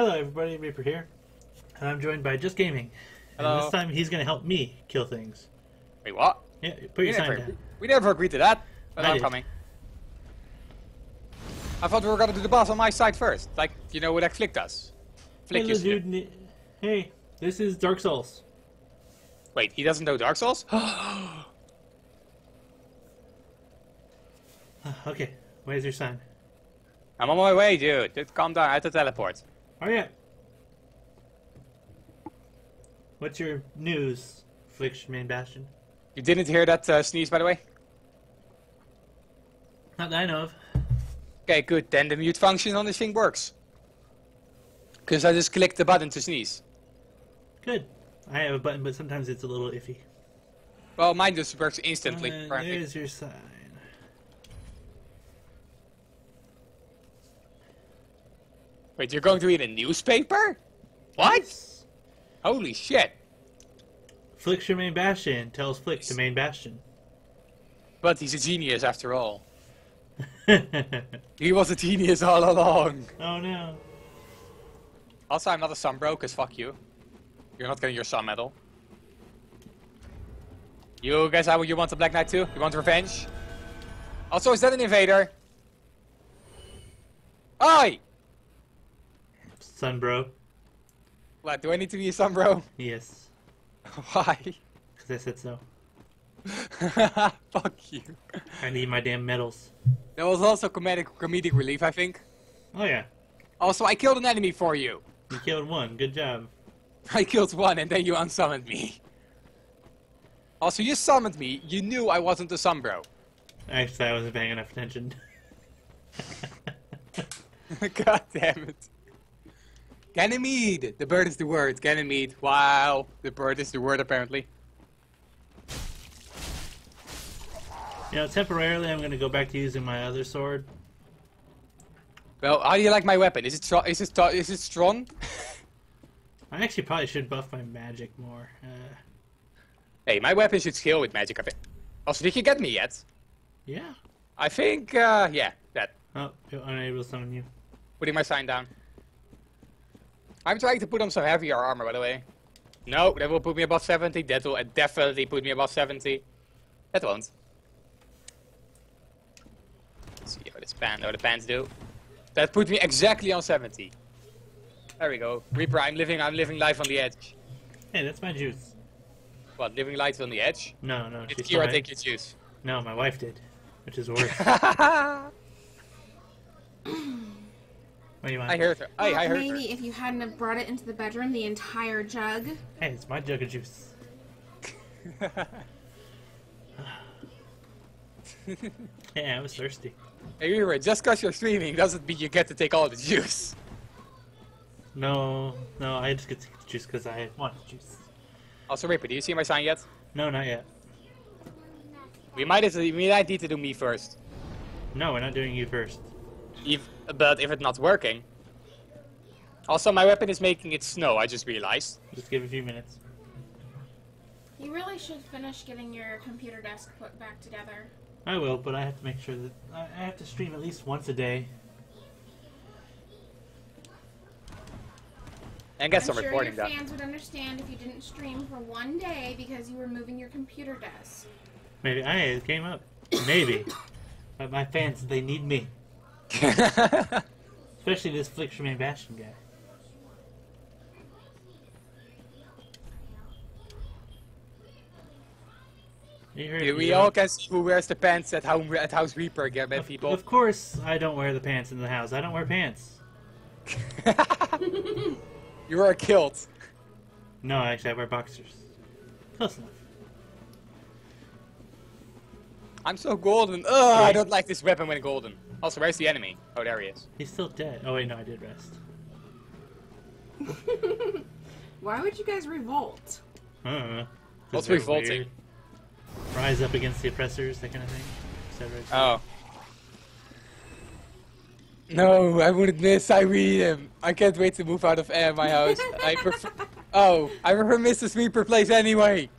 Hello, everybody. Reaper here, and I'm joined by Just Gaming. And Hello. this time he's going to help me kill things. Wait, what? Yeah, put We your sign never, down. we never agreed to that. But I I'm did. coming. I thought we were gonna do the boss on my side first. Like, you know what that flick does? Flick Hello, do. dude. Hey, this is Dark Souls. Wait, he doesn't know Dark Souls? okay, where's your sign? I'm on my way, dude. Just calm down. I have to teleport. Hurry up. What's your news, Flick Main Bastion? You didn't hear that uh, sneeze, by the way? Not that I know of. Okay, good. Then the mute function on this thing works. Because I just clicked the button to sneeze. Good. I have a button, but sometimes it's a little iffy. Well, mine just works instantly. Uh, there's your sign. Wait, you're going to read a newspaper? What? Yes. Holy shit. Flick's your main bastion tells Flick to main bastion. But he's a genius after all. He was a genius all along. Oh no. Also, I'm not a sun bro, because fuck you. You're not getting your sun medal. You guys, how you want the Black Knight too? You want revenge? Also, is that an invader? Oi! Sun bro. What, do I need to be a sun bro? Yes. Why? Because I said so. fuck you. I need my damn medals. There was also comedic, comedic relief, I think. Oh yeah. Also, I killed an enemy for you. You killed one. Good job. I killed one and then you unsummoned me. Also, you summoned me. You knew I wasn't a sun bro. Actually, I wasn't paying enough attention. God damn it. Ganymede! The bird is the word. Ganymede. Wow. The bird is the word, apparently. you know, temporarily, I'm gonna go back to using my other sword. Well, how do you like my weapon? Is it strong? Is it, is it strong? I actually probably should buff my magic more. Uh, hey, my weapon should scale with magic a bit. Also, did you get me yet? yeah. I think, uh, yeah, that. Oh, unable to summon you. Putting my sign down. I'm trying to put on some heavier armor, by the way. No, that will put me above 70. That will uh, definitely put me above 70. That won't. Let's see how this pan, how the pants do. That put me exactly on 70. There we go. Reaper, I'm living, I'm living life on the edge. Hey, that's my juice. What, living life on the edge? No, no, Did Kira fine. take your juice? No, my wife did, which is worse. what do you want? I heard her. I, I heard her. Maybe if you hadn't have brought it into the bedroom, the entire jug. Hey, it's my jug of juice. Yeah, I was thirsty. Hey, Reaper, just because you're streaming doesn't mean you get to take all the juice. No, no, I just get to take the juice because I want the juice. Also, Reaper, do you see my sign yet? No, not yet. We might, have to- we might need to do me first. No, we're not doing you first. If, but if it's not working. Also, my weapon is making it snow, I just realized. Just give it a few minutes. You really should finish getting your computer desk put back together. I will, but I have to make sure that I I have to stream at least once a day. And get I'm some sure recording your done. fans would understand if you didn't stream for one day because you were moving your computer desk. Maybe I it came up. Maybe. but my fans, they need me. Especially this Flick Shemaine Bastion guy. You Yeah, we all know, can see who wears the pants at, home, at House Reaper again, man, of, people. of course, I don't wear the pants in the house. I don't wear pants. you are a kilt. No, actually, I wear boxers. Close enough. I'm so golden. Ugh, I don't like this weapon when golden. Also, where's the enemy? Oh, there he is. He's still dead. Oh wait, no, I did rest. Why would you guys revolt? Uh-uh. What's revolting? weird. Rise up against the oppressors, that kind of thing. Is right? Oh. No, I wouldn't miss. I read him. I can't wait to move out of uh, my house. I prefer. Oh, I prefer Mr. Sweeper place anyway.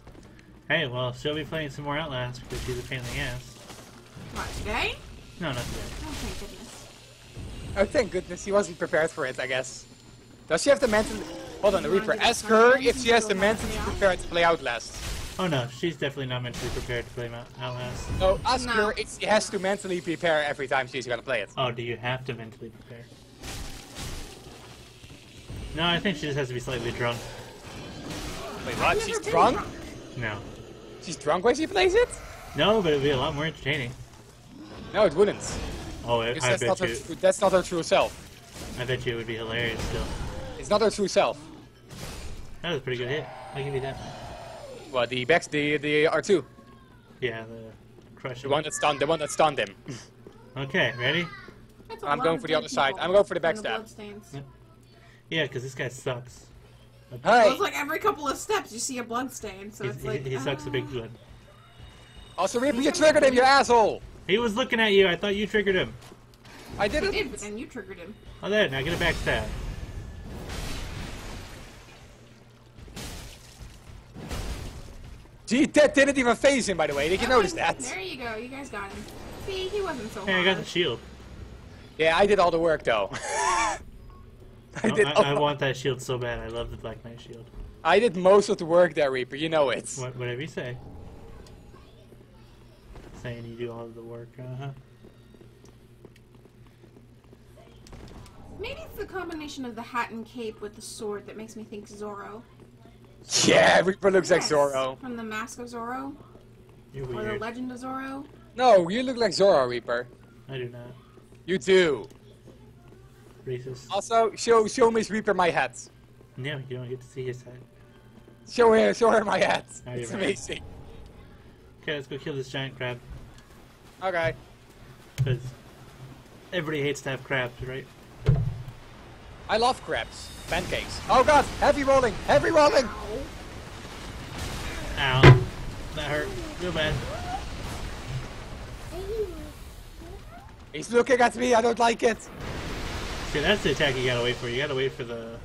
Hey, well, she'll be playing some more Outlast because she's a pain in the ass. What, today? No, not today. Oh, thank goodness. Oh, thank goodness he wasn't prepared for it. I guess. Does she have the mental? Hold on, the Reaper. Ask her if she has to the go mentally back to the prepared to play Outlast. Oh no, she's definitely not mentally prepared to play Mount Outlast. No, ask No. her if she has to mentally prepare every time she's gonna play it. Oh, do you have to mentally prepare? No, I think she just has to be slightly drunk. Wait, what? She's never been drunk? No. She's drunk when she plays it? No, but it'd be a lot more entertaining. No, it wouldn't. Oh, I, I that's not, bet her, you. true- that's not her true self. I bet you it would be hilarious still. It's not her true self. That was a pretty good hit. I'll give you that. What, the Bex, the, the R2? Yeah, the crush. The one that stunned, the one that stunned him. Okay, ready? That's a I'm going for the other side. I'm going for the and backstab. bloodstains. Yeah. Yeah, because this guy sucks. Well, Hey! it's like every couple of steps you see a blood stain, so He's, it's he, like he sucks a big ah. blood. Also, Reaper, you triggered him, you asshole! He was looking at you. I thought you triggered him. I I didn't. did, but then you triggered him. Oh, there. Now get a backstab. Gee, that didn't even phase him, by the way. Did you notice that? There you go. You guys got him. See, he wasn't so Hey, I got the shield. Yeah, I did all the work, though. I Oh, did. I, I want that shield so bad. I love the Black Knight shield. I did most of the work there, Reaper. You know it. What, whatever you say. Saying you do all of the work. Uh huh. Maybe it's the combination of the hat and cape with the sword that makes me think Zorro. Yeah, Reaper looks like Yes, Zorro. From the Mask of Zorro You're or the. Legend of Zorro. No, you look like Zorro, Reaper. I do not. You do. Racist. Also, show show Miss Reaper my hat. No, you don't get to see his head. Show her show her my hat. Oh, it's right. amazing. Okay, let's go kill this giant crab. Okay. Because everybody hates to have crabs, right? I love crabs. Pancakes. Oh god, heavy rolling, heavy rolling. Ow. That hurt. Real bad. He's looking at me. I don't like it. See, that's the attack you gotta wait for. You gotta wait for the.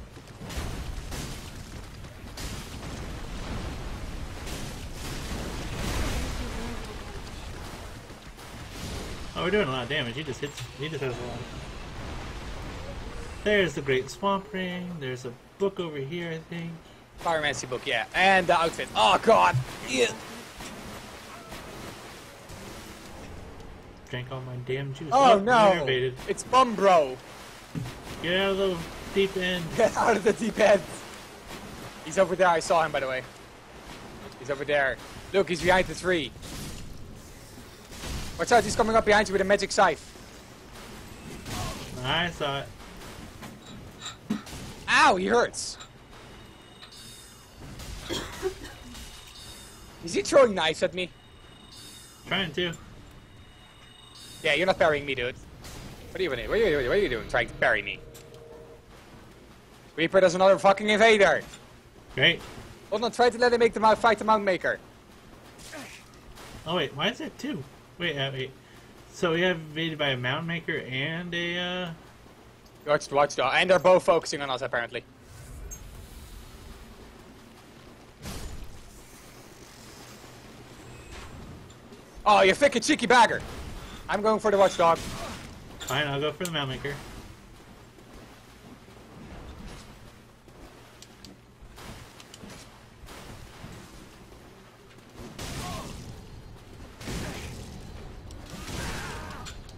Oh, we're doing a lot of damage. He just hits. He just has a lot. There's the Great Swamp Ring. There's a book over here, I think. Pyromancy book, yeah, and the outfit. Oh god. Yeah. Drank all my damn juice. Oh we no. Innervated. It's Bum Bro. Get out of the deep end. Get out of the deep end. He's over there. I saw him, by the way. He's over there. Look, he's behind the tree. Watch out, he's coming up behind you with a magic scythe. I saw it. Ow, he hurts. Is he throwing knives at me? Trying to. Yeah, you're not parrying me, dude. What are you doing? What are you doing? What are you doing? Trying to parry me? Reaper, there's another fucking invader. Great. Hold on, try to let him make the mount fight the Mound-Maker. Oh wait, why is that two? Wait, uh, wait. So we have invaded by a mountain maker and a uh Watch watchdog, and they're both focusing on us apparently. Oh, you thick a cheeky bagger. I'm going for the watchdog. fine, I'll go for the mountain maker.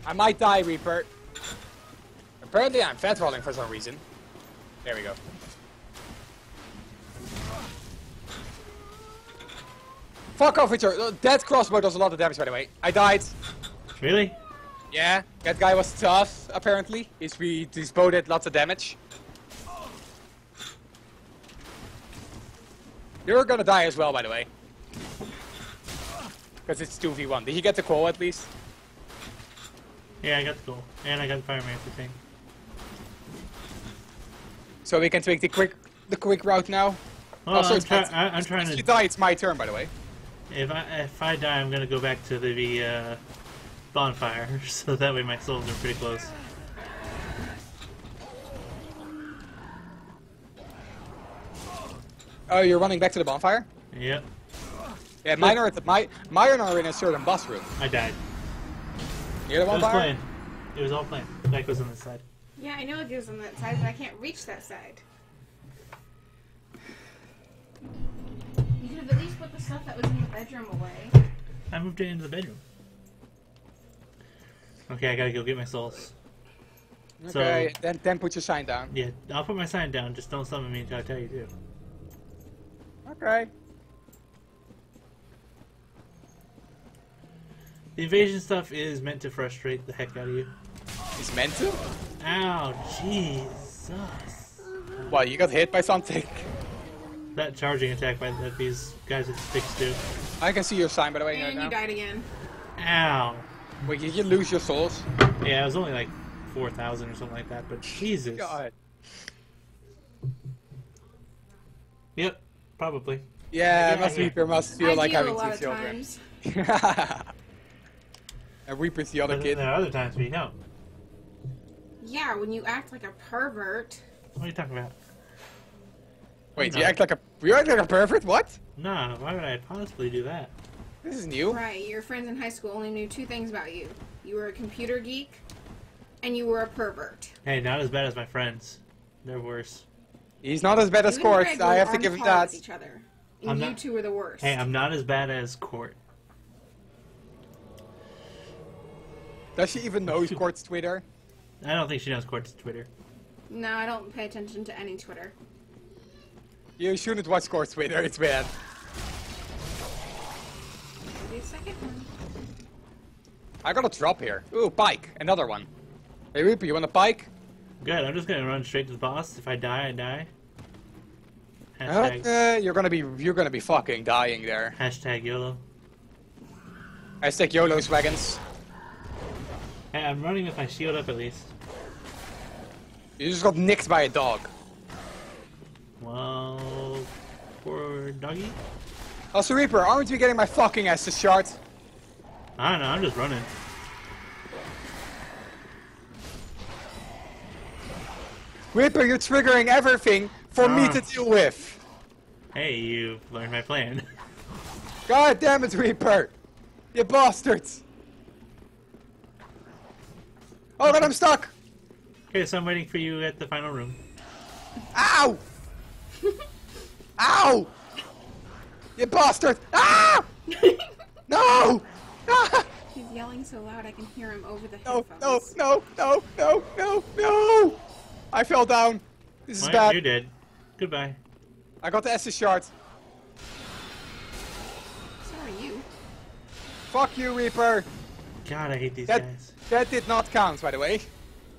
I might die, Reaper. Apparently I'm fat rolling for some reason. There we go. Fuck off uh, That crossbow does a lot of damage, by the way. I died. Really? Yeah, that guy was tough, apparently. His, his bow did lots of damage. You're gonna die as well, by the way. Because it's 2v1. Did he get the call at least? Yeah, I got the goal. And I got the pyromancer thing. So we can take the quick the quick route now? Well, Also, I'm, try- I- I'm trying If you to. die, it's my turn, by the way. If I if I die, I'm gonna go back to the uh, bonfire, so that way my souls are pretty close. Oh, you're running back to the bonfire? Yep, Yeah, mine are at the, my, mine are in a certain bus room. I died. You're the it was playing. It was all playing. That goes on this side. Yeah, I know it goes on that side, but I can't reach that side. You could have at least put the stuff that was in the bedroom away. I moved it into the bedroom. Okay, I gotta go get my souls. Okay, so, then, then put your sign down. Yeah, I'll put my sign down, just don't summon me until I tell you to. Okay. The invasion stuff is meant to frustrate the heck out of you. It's meant to? Ow, Jesus. What, you got hit by something? That charging attack by that these guys with sticks do. I can see your sign by the way right And you now. died again. Ow. Wait, did you lose your souls? Yeah, it was only like 4,000 or something like that, but Jesus. God. Yep, probably. Yeah, Yeah, must yeah. Reaper must feel I like do having a lot two of children. times. and Reaper's the other But kid. there are other times we don't. Yeah, when you act like a pervert. What are you talking about? Wait, No. you act like a you act like a pervert? What? No, why would I possibly do that? This is new. Right, your friends in high school only knew two things about you. You were a computer geek, and you were a pervert. Hey, not as bad as my friends. They're worse. He's not as bad as You Court. I have to give him that. each other. And I'm you not- two were the worst. Hey, I'm not as bad as Court. Does she even know Court's Twitter? I don't think she knows Court's Twitter. No, I don't pay attention to any Twitter. You shouldn't watch Court's Twitter. It's bad. The second one. I got a drop here. Ooh, bike. Another one. Hey Reaper, you want a bike? Good, I'm just gonna run straight to the boss. If I die, I die. Hashtag, Uh, you're gonna be you're gonna be fucking dying there. hashtag YOLO. Hashtag YOLO's wagons. Hey, I'm running with my shield up at least. You just got nicked by a dog. Well, poor doggy. Also, Reaper, aren't you getting my fucking Estus shard? I don't know, I'm just running. Reaper, you're triggering everything for me Ah. to deal with. Hey, you've learned my plan. God damn it, Reaper! You bastards! Oh god, I'm stuck! okay, so I'm waiting for you at the final room. Ow! Ow! You bastard! Ah! No! Ah! He's yelling so loud I can hear him over the No, headphones. no, no, no, no, no, no! I fell down. This is Well, bad. you're dead. Goodbye. I got the Estus shard. So are you. Fuck you, Reaper. God, I hate these That, guys. That did not count, by the way.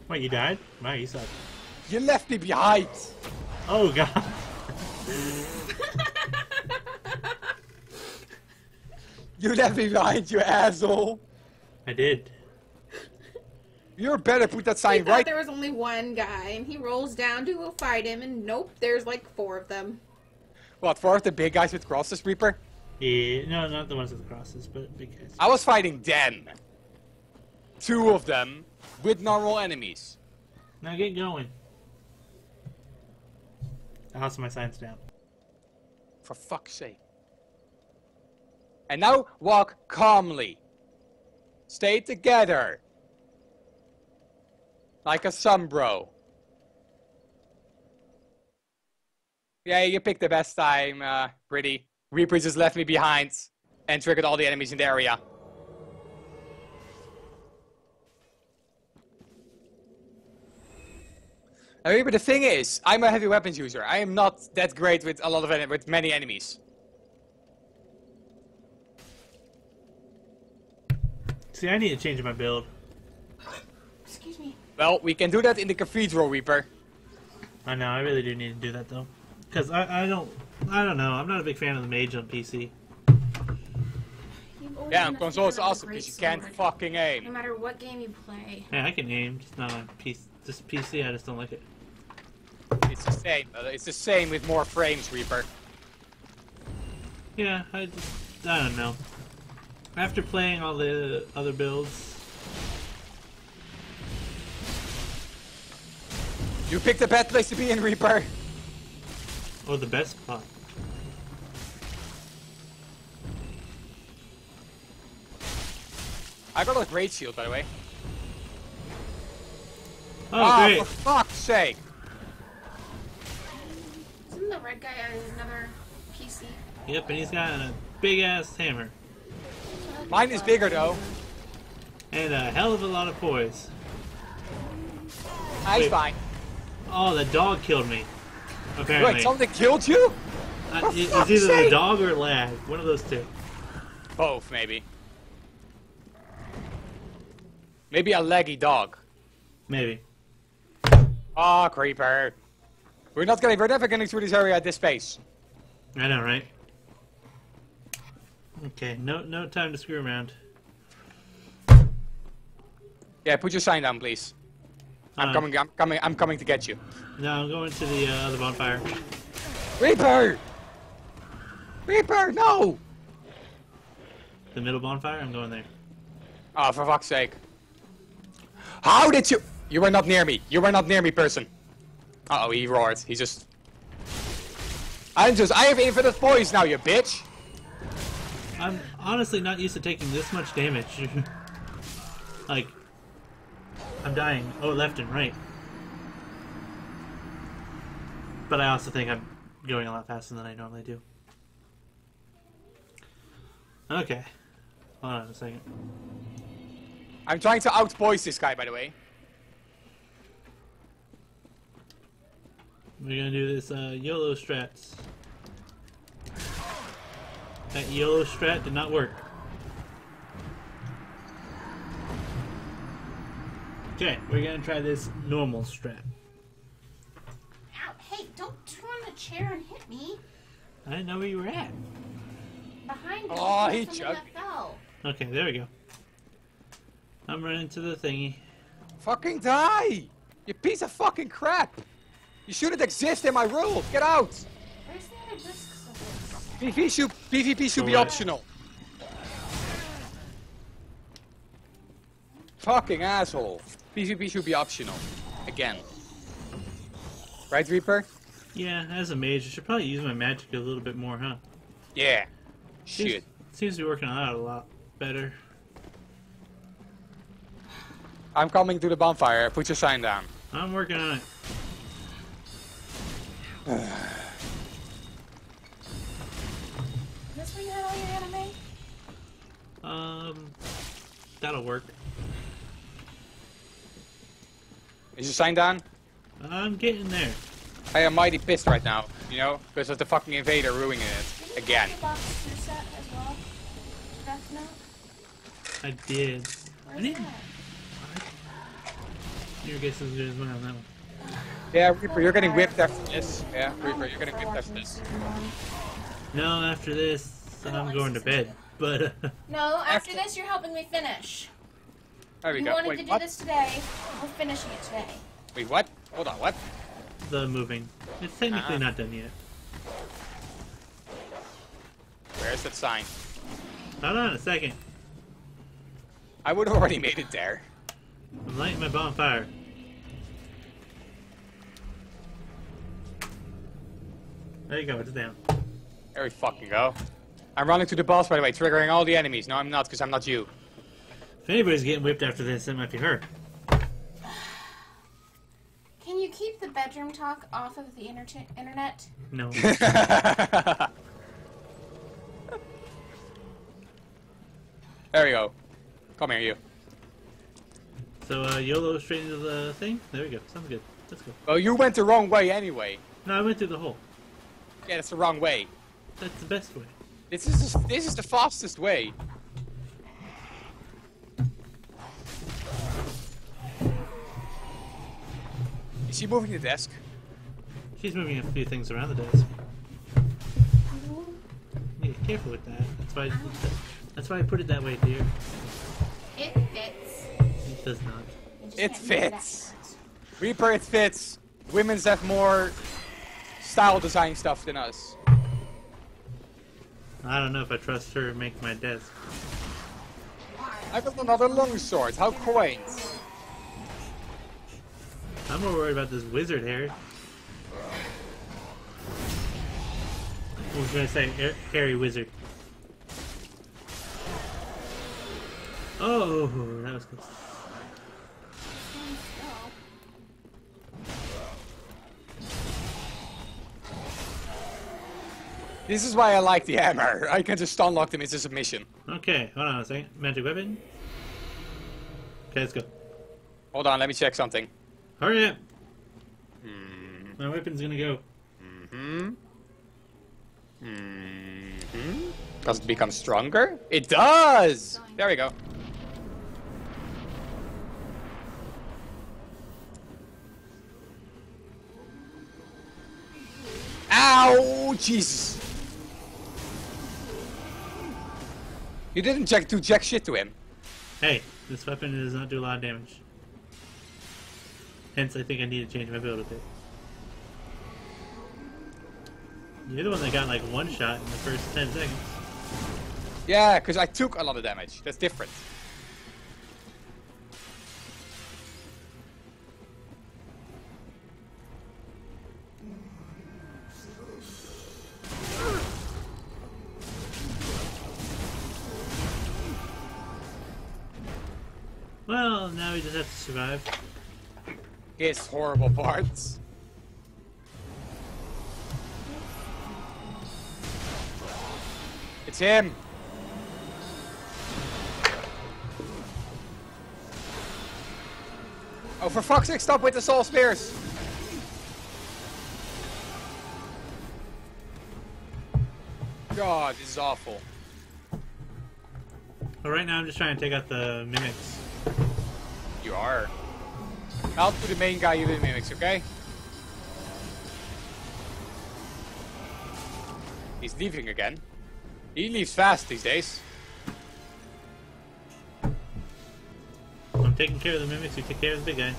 Wait, you died? Wow, you suck. You left me behind. Oh, God. You left me behind, you asshole. I did. You're better put that I sign right. there was only one guy, and he rolls down to go fight him, and nope, there's like four of them. What, four of the big guys with crosses, Reaper? Yeah, no, not the ones with the crosses, but big guys. I was fighting them. Two of them with normal enemies. Now get going. Also, my sign's down. For fuck's sake. And now walk calmly. Stay together. Like a sunbro. Yeah, you picked the best time, uh, Pretty. Reaper just left me behind and triggered all the enemies in the area. Uh, Reaper, the thing is, I'm a heavy weapons user. I am not that great with a lot of with many enemies. See, I need to change my build. Excuse me. Well, we can do that in the Cathedral, Reaper. I know, I really do need to do that though, because I, I don't, I don't know. I'm not a big fan of the mage on PC. You've always Yeah, been on a console it's of the awesome because you can't sword. fucking aim. No matter what game you play. Yeah, I can aim, just not on PC. Just PC, I just don't like it. It's the same. It's the same with more frames, Reaper. Yeah, I just, I don't know. After playing all the other builds, You picked the bad place to be in, Reaper. or the best spot. I got a great shield, by the way. Oh, Ah, great! for fuck's sake. Isn't the red guy another PC? Yep, and he's got a big ass hammer. Mine is bigger though. And a hell of a lot of poise. Nice Wait. fine. Oh, the dog killed me. Apparently. Wait, something killed you? Uh, it- it's fuck's either the dog or lag. One of those two. Both, maybe. Maybe a leggy dog. Maybe. Ah, creeper. We're not getting. We're never getting through this area at this pace. I know, right? Okay, no no time to screw around. Yeah, put your sign down, please. I'm Uh, coming. I'm coming. I'm coming to get you. No, I'm going to the uh, the bonfire. Reaper. Reaper, no! The middle bonfire? I'm going there. Oh, for fuck's sake! How did you? You were not near me. You were not near me, person. Uh oh, he roared. He just. I'm just. I have infinite poise now, you bitch. I'm honestly not used to taking this much damage. like, I'm dying. Oh, left and right. But I also think I'm going a lot faster than I normally do. Okay. Hold on a second. I'm trying to outpoise this guy, by the way. We're gonna do this uh, YOLO strats. That YOLO strat did not work. Okay, we're gonna try this normal strat. Ow, hey, don't turn the chair and hit me. I didn't know where you were at. Behind you. Aw, there's he something chugged. that. Okay, there we go. I'm running to the thingy. Fucking die! You piece of fucking crap! You shouldn't exist in my world. Get out! Where's the other discs of this? PvP should, PvP should be optional. Fucking asshole. PvP should be optional. Again. Right, Reaper? Yeah, as a mage, I should probably use my magic a little bit more, huh? Yeah. Seems- Shit. Seems to be working out a lot better. I'm coming to the bonfire. Put your sign down. I'm working on it. Is this where you had all your anime? Um, that'll work. Is your sign down? I'm getting there. I am mighty pissed right now, you know? Because of the fucking invader ruining it. Again. Didn't you box two set as well? Death Note? I did. I didn't. that? Your guess is as good as mine on that one. Yeah, Reaper, you're getting whipped after this. Yeah, Reaper, you're getting whipped after this. No, after this, I'm going to bed. But No, after After- this, you're helping me finish. There we You go. wanted Wait, to do what? this today. We're finishing it today. Wait, what? Hold on, what? the moving, it's technically Uh-huh. not done yet. Where's that sign? Hold on a second. I would have already made it there. I'm lighting my bonfire. There you go. It's down. There we fucking go. I'm running to the boss, by the way, triggering all the enemies. No, I'm not, because I'm not you. If anybody's getting whipped after this, it might be her. Can you keep the bedroom talk off of the inter- internet? No. there we go. Come here, you. so uh, YOLO straight into the thing. There we go. Sounds good. Let's go. Well, you went the wrong way anyway. No, I went through the hole. Yeah, that's the wrong way. That's the best way. This is this is the fastest way. Is she moving the desk? She's moving a few things around the desk. Yeah, careful with that. That's why. That's why I put it that way, dear. It fits. It does not. It can't move it fits. afterwards. Reaper, it fits. Women's have more style design stuff than us. I don't know if I trust her to make my desk. I got another longsword. How quaint. I'm more worried about this wizard hair. What was I say? Har- Hairy wizard. Oh, that was close. This is why I like the hammer. I can just stun lock them into submission. Okay, hold on a second. Magic weapon. Okay, let's go. Hold on, let me check something. Hurry up. My weapon's gonna go. Hmm? Hmm? Does it become stronger? It does! There we go. Ow! Jesus! You didn't jack do jack shit to him. Hey, this weapon does not do a lot of damage. Hence, I think I need to change my build a bit. You're the one that got like one shot in the first 10 seconds. Yeah, because I took a lot of damage. That's different. Well, now we just have to survive. His horrible parts. It's him. Oh, for fuck's sake, stop with the soul spears. God, this is awful. But right now, I'm just trying to take out the mimics. You are. I'll do the main guy, you do the mimics, okay? He's leaving again. He leaves fast these days. I'm taking care of the mimics. You take care of the big guy.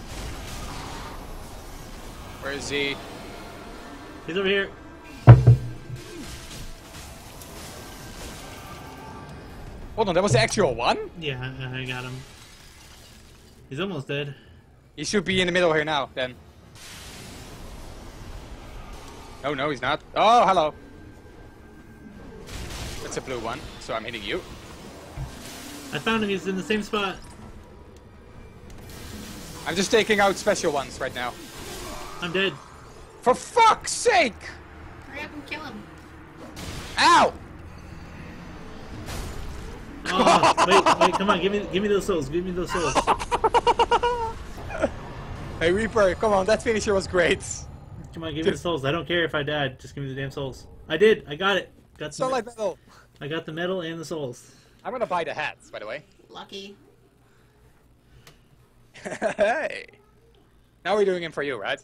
Where is he? He's over here. Hold on, that was the actual one? Yeah, I, I got him. He's almost dead. He should be in the middle here now, then. Oh, no, he's not. Oh, hello. That's a blue one, so I'm hitting you. I found him. He's in the same spot. I'm just taking out special ones right now. I'm dead. For fuck's sake! Hurry up and kill him. Ow! Oh, wait, wait, come on, give me, give me those souls. Give me those souls. Hey, Reaper, come on, that finisher was great. Come on, give me the souls. I don't care if I died. Just give me the damn souls. I did. I got it. Got the, Starlight Metal. I got the medal and the souls. I'm gonna buy the hats, by the way. Lucky. hey! Now we're doing it for you, right?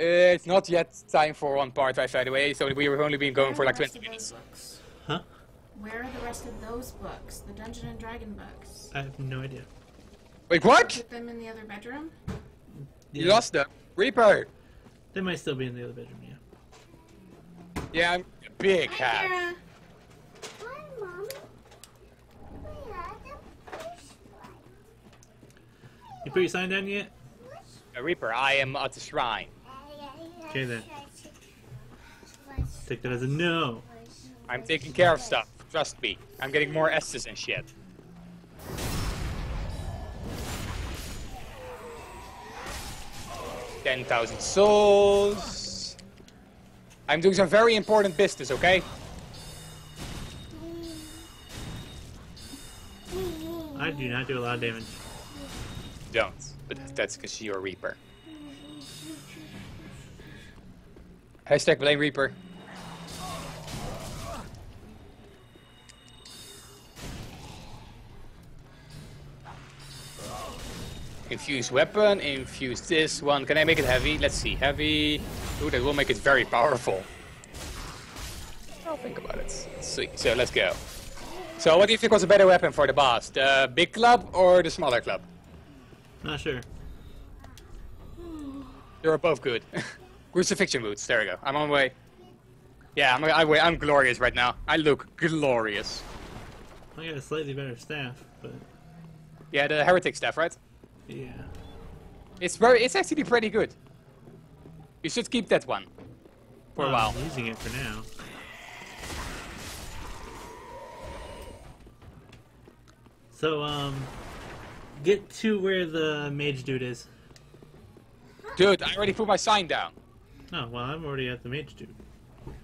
It's not yet time for one part, right, by the way, so we've only been going for like 20 of minutes. books? Huh? Where are the rest of those books? The Dungeon and Dragon books. I have no idea. Wait, what? Put them in the other bedroom? You lost them. Reaper! They might still be in the other bedroom. Yeah. Yeah, I'm a big Hi, hat. Kara. Hi, Mommy. We are the first one. You put your sign down yet? Uh, Reaper, I am at the shrine. Okay, then. Take that as a no. I'm taking care of stuff. Trust me. I'm getting more S's and shit. Ten thousand souls. I'm doing some very important business, okay? I do not do a lot of damage. Don't. But that's because you're a Reaper. Hashtag blame Reaper. Infuse weapon, infuse this one. Can I make it heavy? Let's see. Heavy. Ooh, that will make it very powerful. I'll think about it. Sweet. So let's go. So what do you think was a better weapon for the boss? The big club or the smaller club? Not sure. They're both good. Crucifixion boots. There we go. I'm on my way. Yeah, I'm, I, I'm glorious right now. I look glorious. I got a slightly better staff, but Yeah, the heretic staff, right? yeah. It's very. It's actually pretty good. You should keep that one for a while. I'm using it for now. So, um, get to where the mage dude is. Dude, I already put my sign down. Oh, well, I'm already at the mage dude.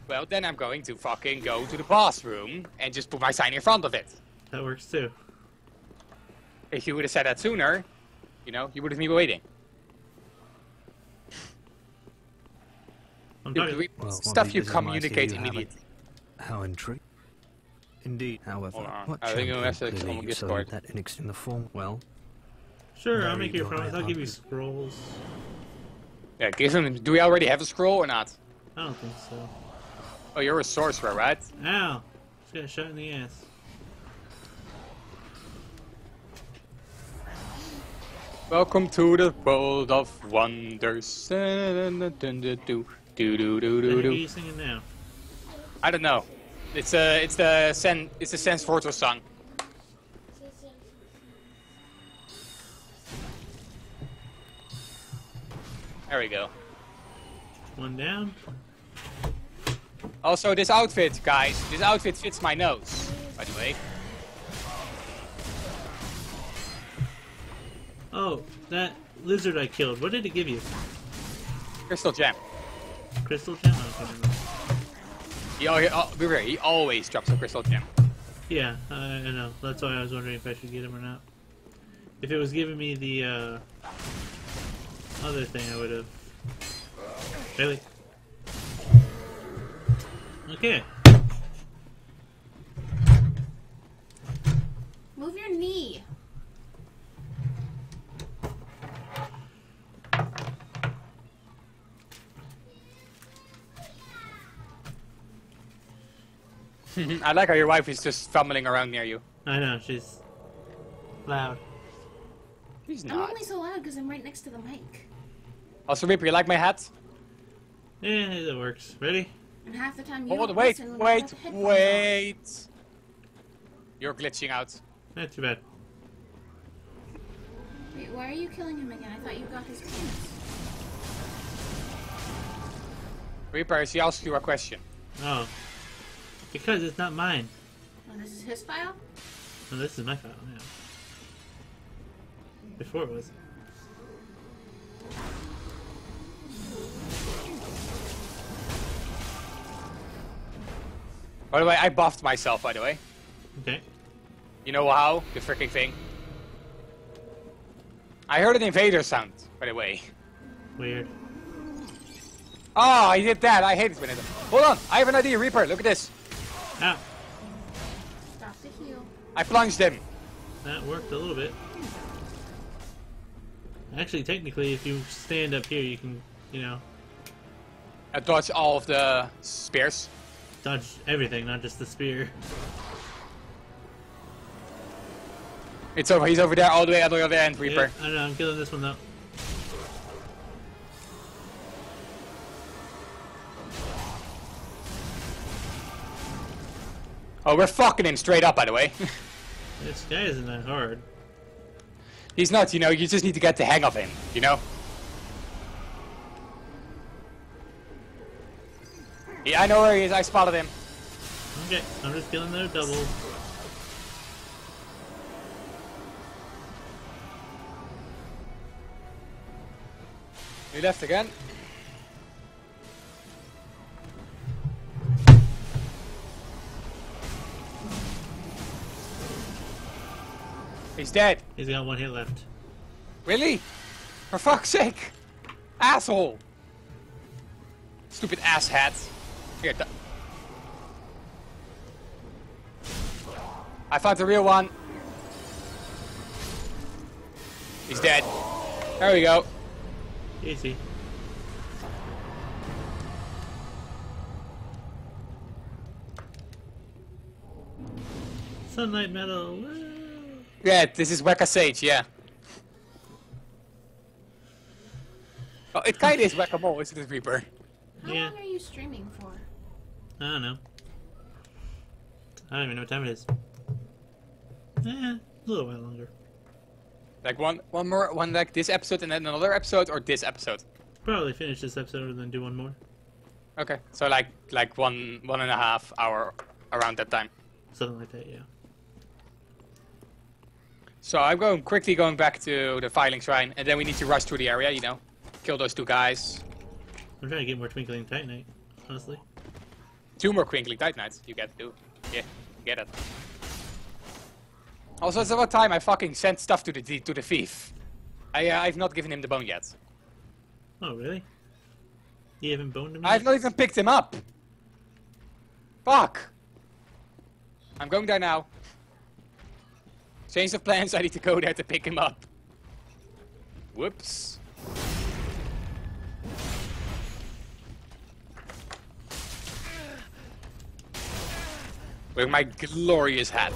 Well, then I'm going to fucking go to the boss room and just put my sign in front of it. That works too. If you would have said that sooner, you know, you would have been waiting. I'm talking. Well, stuff you this is my communicate you haven't- immediately. How intriguing. Indeed. However, Hold on. what I think champion I'll message clearly on you that inix in the form? Well, Sure, I'll make you you a promise. I I'll give you love it. scrolls. Yeah, give him. Do we already have a scroll or not? I don't think so. Oh, you're a sorcerer, right? Ow! Just got shot in the ass. Welcome to the world of wonders. Do do do do do heck are do. you singing now? I don't know. It's uh, it's the Sen, it's the Sen's Fortress song. There we go. One down. Also, this outfit, guys, this outfit fits my nose. By the way, Oh, that lizard I killed. What did it give you? crystal gem. Crystal gem? Oh, okay, never mind. He, al- he, al- he always drops a crystal gem. Yeah, I, I know. That's why I was wondering if I should get him or not. If it was giving me the uh, other thing, I would have. Really? Okay. Move your knee. I like how your wife is just fumbling around near you. I know she's loud. She's I'm not. only so loud because I'm right next to the mic. Oh, also, Reaper, you like my hat? Yeah, that works. Ready? And half the time oh, you Hold, don't wait, listen when I wait, have the headphones on. wait. You're glitching out. Not too bad. Wait, why are you killing him again? I thought you got his penis. Reaper, she asked you a question. Oh, because it's not mine. Oh, this is his file? No, this is my file. Yeah. Before it was. By the way, I buffed myself, by the way. Okay. You know how? The freaking thing. I heard an invader sound, by the way. Weird. Ah, oh, I did that. I hate it when it. Hold on, I have an idea, Reaper. Look at this. Ow. Stop the heal. I plunged him. That worked a little bit. Actually, technically, if you stand up here, you can, you know, I dodged all of the spears. Dodge everything, not just the spear. It's over. He's over there, all the way at the other end, Reaper. Yeah, I don't know. I'm killing this one though. Oh, we're fucking him straight up, by the way. This guy isn't that hard. He's not, you know. You just need to get the hang of him, you know. Yeah, I know where he is. I spotted him. Okay, I'm just killing their doubles. He left again. He's dead. He's got one hit left. Really? For fuck's sake! Asshole! Stupid ass hat. Here, th- I found the real one. He's dead. There we go. Easy. Sunlight medal. Yeah, this is Weka Sage, yeah. Oh, it kinda is Whack-a-Mole, isn't it, Reaper? How Yeah. long are you streaming for? I don't know. I don't even know what time it is. Eh, a little while longer. Like one, one more, one like this episode and then another episode, or this episode? Probably finish this episode and then do one more. Okay, so like like one one and a half hour around that time. Something like that, yeah. So I'm going quickly going back to the Firelink shrine, and then we need to rush through the area, you know, kill those two guys. I'm trying to get more Twinkling Titanite, honestly. Two more Twinkling Titanites. You get two. Yeah, get it. Also, it's about time I fucking sent stuff to the to the thief. I uh, I've not given him the bone yet. Oh, really? You haven't boned him I've yet? not even picked him up. Fuck. I'm going there now. Change of plans. I need to go there to pick him up. Whoops. With my glorious hat.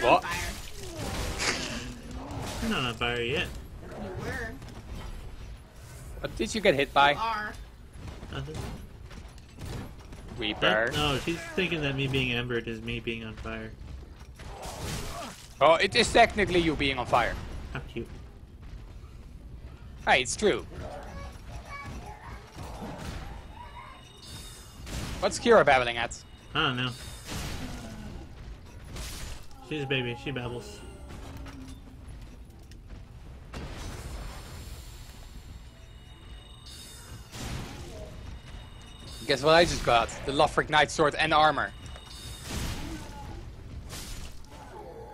What? You're not on fire yet. You were. What did you get hit by? Are. Nothing. Reaper. That, no, she's thinking that me being embered is me being on fire. Oh, it is technically you being on fire. How cute. Hey, it's true. What's Kira babbling at? I don't know. She's a baby. She babbles. Guess what I just got? The Lothric Knight Sword and armor.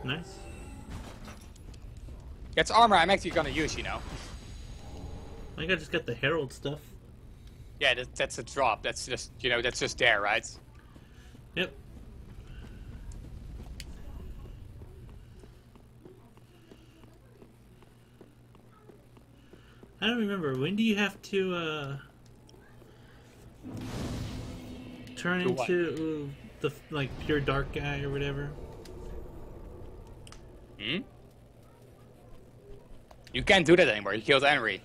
Nice. That's armor I'm actually gonna use, you know. I think I just got the Herald stuff. Yeah, that, that's a drop. That's just, you know, that's just there, right? Yep. I don't remember. When do you have to uh, turn Do what? into the like pure dark guy or whatever? Hmm? You can't do that anymore. You killed Anri.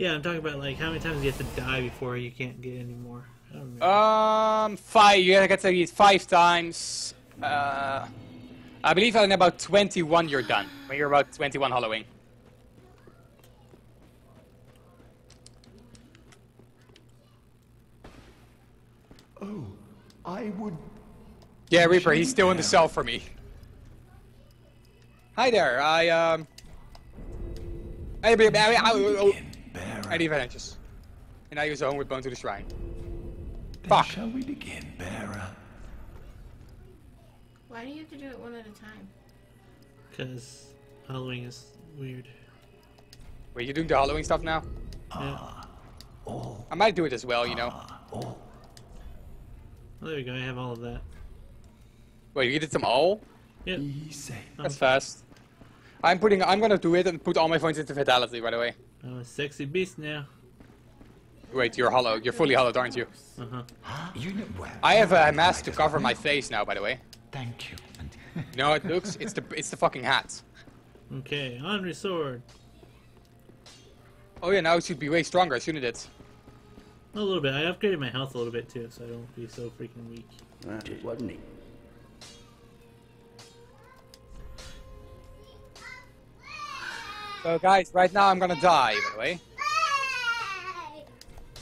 Yeah, I'm talking about like how many times you have to die before you can't get any more. I don't remember. Um, five. You gotta get it five times. Uh, I believe in about 21 you're done. When you're about 21 hollowing. Oh, I would. Yeah, Reaper, he's still in the cell for me. Hi there, I, um... I, I, I, I, I, Bearer. I need advantages. And I use a homeward bone to the shrine. Then Fuck. Shall we begin, bearer? Why do you have to do it one at a time? Because hollowing is weird. Wait, you doing the hollowing stuff now? Yeah. Ah, all, I might do it as well, you know. Ah, all. Oh, there we go. I have all of that. Wait, you did some all? Yep. Be safe. That's fast. I'm putting, I'm gonna do it and put all my points into Vitality, by the way. I'm a sexy beast now. Wait, you're hollow. You're fully hollowed, aren't you? Uh huh. You know well. I have a mask to cover my face now, by the way. Thank you. And You know how it looks? It's the, it's the fucking hat. Okay, Anri Sword. Oh yeah, now it should be way stronger, shouldn't it? A little bit. I upgraded my health a little bit too, so I don't be so freaking weak. That it wasn't he? So guys, right now I'm gonna die, by the way.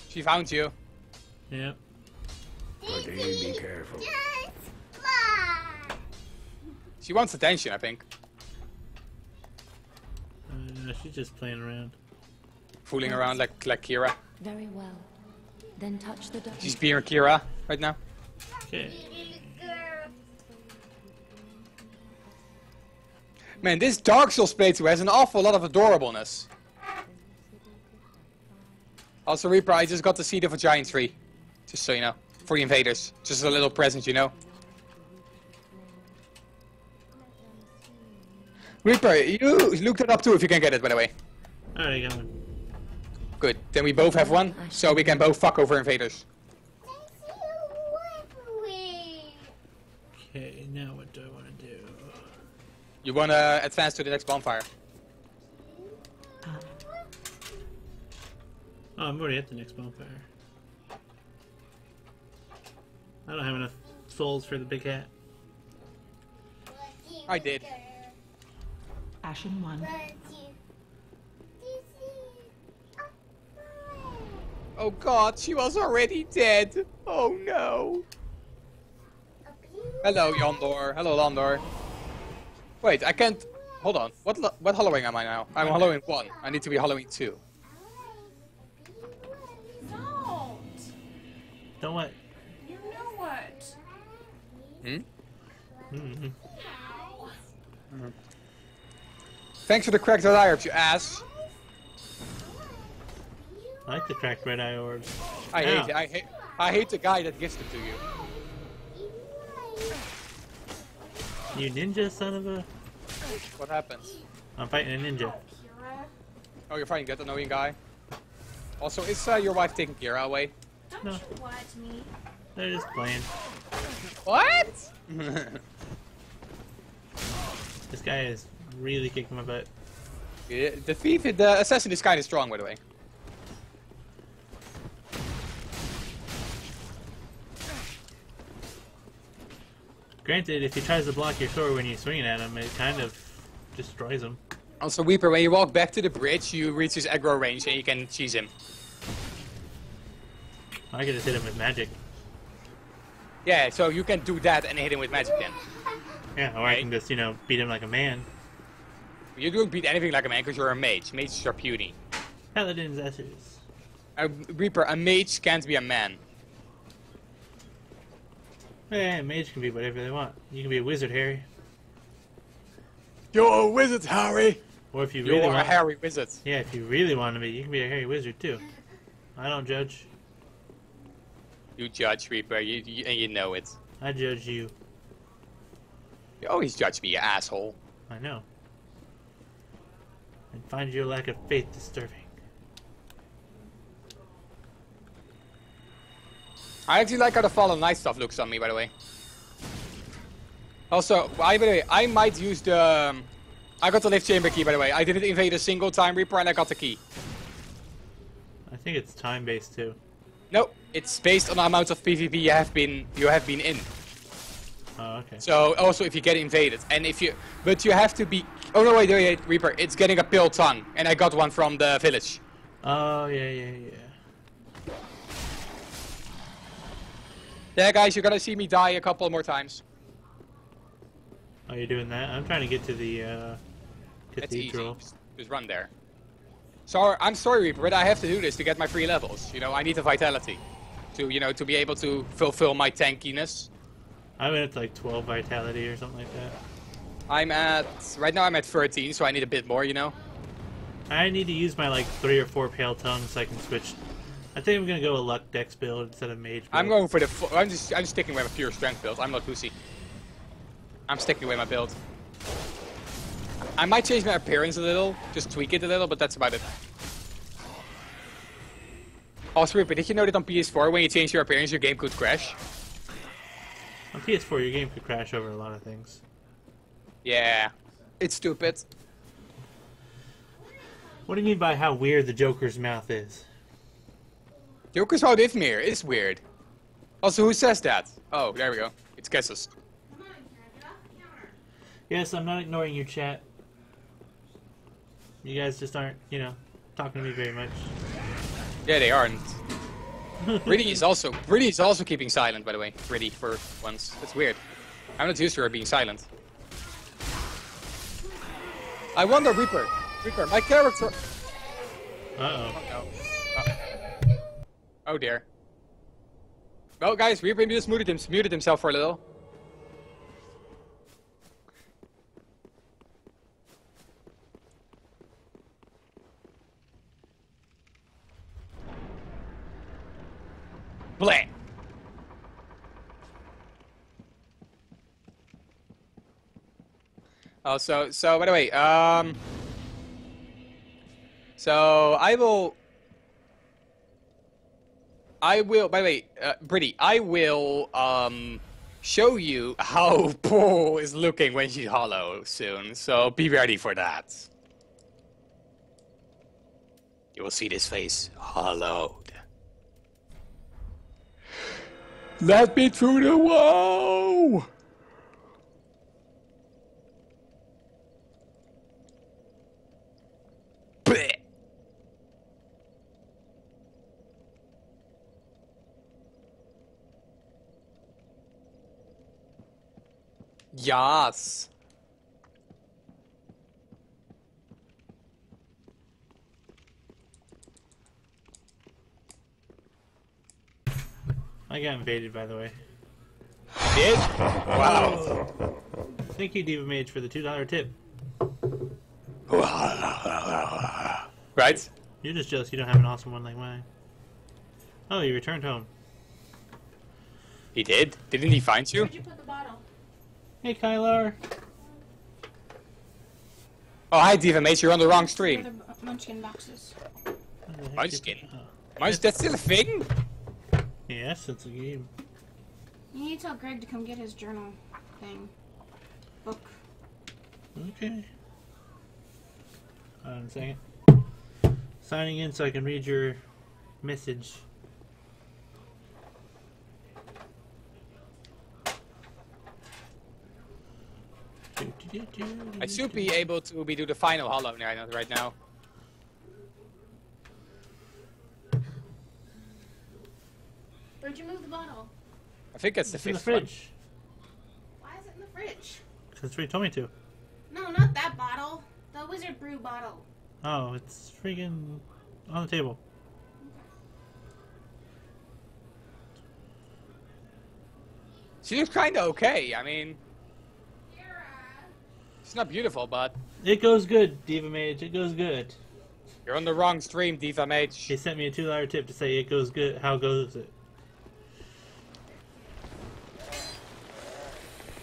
She found you. Yep. But you be careful. She wants attention, I think. Uh, she's just playing around. Fooling around like like Kira. Very well. Then touch the. She's being Kira right now. Okay. Man, this Dark Souls playthrough has an awful lot of adorableness. Also, Reaper, I just got the seed of a giant tree. Just so you know. For the invaders. Just a little present, you know. Reaper, you look that up too if you can get it, by the way. Alright, I got one. Good. Then we both have one, so we can both fuck over invaders. Thanks you with me. Okay, now what do I want to do? You wanna advance to the next bonfire? Ah. Oh, I'm already at the next bonfire. I don't have enough souls for the big hat. I did. Ashen 1. Oh god, she was already dead. Oh no. Hello, Yondor. Hello, Londor. Wait, I can't hold on. What what hollowing am I now? I'm hollowing one. I need to be hollowing two. Don't. Don't what? You know what? Hmm? Mm-hmm. Thanks for the cracked eye, up you ass. I like the cracked red eye orbs. I Ow. hate I hate I hate the guy that gives them to you. You ninja son of a. What happens? I'm fighting a ninja. Oh, you're fighting that annoying guy. Also, is uh, your wife taking Kira away? don't No. you watch me? They're just playing. What? This guy is really kicking my butt. Yeah, the thief, the assassin is kind of strong, by the way. Granted, if he tries to block your sword when you're swinging at him, it kind of destroys him. Also, Weeper, when you walk back to the bridge, you reach his aggro range and you can cheese him. I can just hit him with magic. Yeah, so you can do that and hit him with magic then. Yeah, or I can just, you know, beat him like a man. You don't beat anything like a man because you're a mage. Mages are puny. Paladin's Essers. A Reaper, a mage can't be a man. Hey, mage can be whatever they want. You can be a wizard, Harry. You're a wizard, Harry! Or if you You're really a want, hairy wizard. yeah, if you really want to be, you can be a Harry wizard too. I don't judge. You judge, Reaper, you, you, and you know it. I judge you. You always judge me, you asshole. I know. And find your lack of faith disturbing. I actually like how the Fallen Knight stuff looks on me, by the way. Also, I, by the way, I might use the... Um, I got the lift chamber key, by the way. I didn't invade a single time, Reaper, and I got the key. I think it's time based too. No, it's based on the amount of PvP you have been you have been in. Oh, okay. So also if you get invaded, and if you, but you have to be. Oh no, wait, wait, wait, Reaper, it's getting a pale tongue, and I got one from the village. Oh, yeah, yeah, yeah. Yeah, guys, you're gonna see me die a couple more times. Oh, you're doing that? I'm trying to get to the uh, cathedral. Just, just run there. Sorry, I'm sorry, Reaper, but I have to do this to get my free levels. You know, I need the vitality to, you know, to be able to fulfill my tankiness. I'm at like 12 vitality or something like that. I'm at right now. I'm at 13, so I need a bit more. You know. I need to use my like three or four pale tongues so I can switch. I think I'm gonna go a luck dex build instead of mage. Build. I'm going for the. I'm just. I'm sticking with a pure strength build. I'm not pussy. I'm sticking with my build. I might change my appearance a little, just tweak it a little, but that's about it. Also, Reaper, did you know that on PS4, when you change your appearance, your game could crash? On PS4, your game could crash over a lot of things. Yeah. It's stupid. What do you mean by how weird the Joker's mouth is? Joker's Hout Ifmir is weird. Also, who says that? Oh, there we go. It's Kessus. Yes, I'm not ignoring your chat. You guys just aren't, you know, talking to me very much. Yeah, they aren't. Britty is also Britty is also keeping silent, by the way. Britty for once. That's weird. I'm not used to her being silent. I wonder, Reaper. Reaper, my character. Uh oh. Oh, no. Oh. dear. Well, guys, Reaper just muted, him, muted himself for a little. Blah. Oh, so so by the way, um, so I will, I will. By the way, uh, Brittany, I will um show you how Paul is looking when she's hollow soon. So be ready for that. You will see this face hollowed. Let me through the wall. Yes. I got invaded, by the way. Did? Wow. Thank you, Diva Mage, for the $2 tip. Right? You're just jealous you don't have an awesome one like mine. Oh, you returned home. He did? Didn't he find you? Where'd you put the bottle? Hey, Kylar. Oh, hi, Diva Mate. You're on the wrong The stream. other bu- munchkin boxes. Where the heck Munchkin? oh. Mine's that's still a thing? Yes, it's a game. You need to tell Greg to come get his journal thing. Book. Okay. Hold on a second. Signing in so I can read your message. I should be able to be do the final hollow Knight right now. Where'd you move the bottle? I think that's the It's in the fifth one. fridge. Why is it in the fridge? Because That's what you told me to. No, not that bottle. The wizard brew bottle. Oh, it's freaking on the table. She looks kind of okay. I mean, she's not beautiful, but It goes good, Diva Mage. It goes good. you're on the wrong stream, Diva Mage. He sent me a two-dollar tip to say it goes good. How goes it?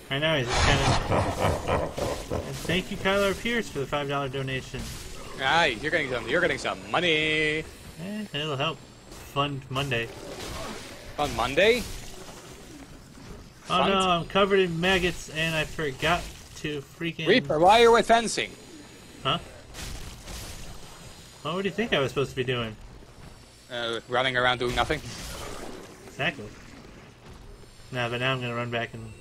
I know he's kind of. And thank you, Kyler Pierce, for the five-dollar donation. Ah, you're getting some. You're getting some money Eh, it'll help fund Monday. on Monday. Oh Fund? no, I'm covered in maggots and I forgot to freaking. Reaper, why are you fencing? Huh? What would you think I was supposed to be doing? Uh, running around doing nothing. Exactly. Nah, but now I'm gonna run back and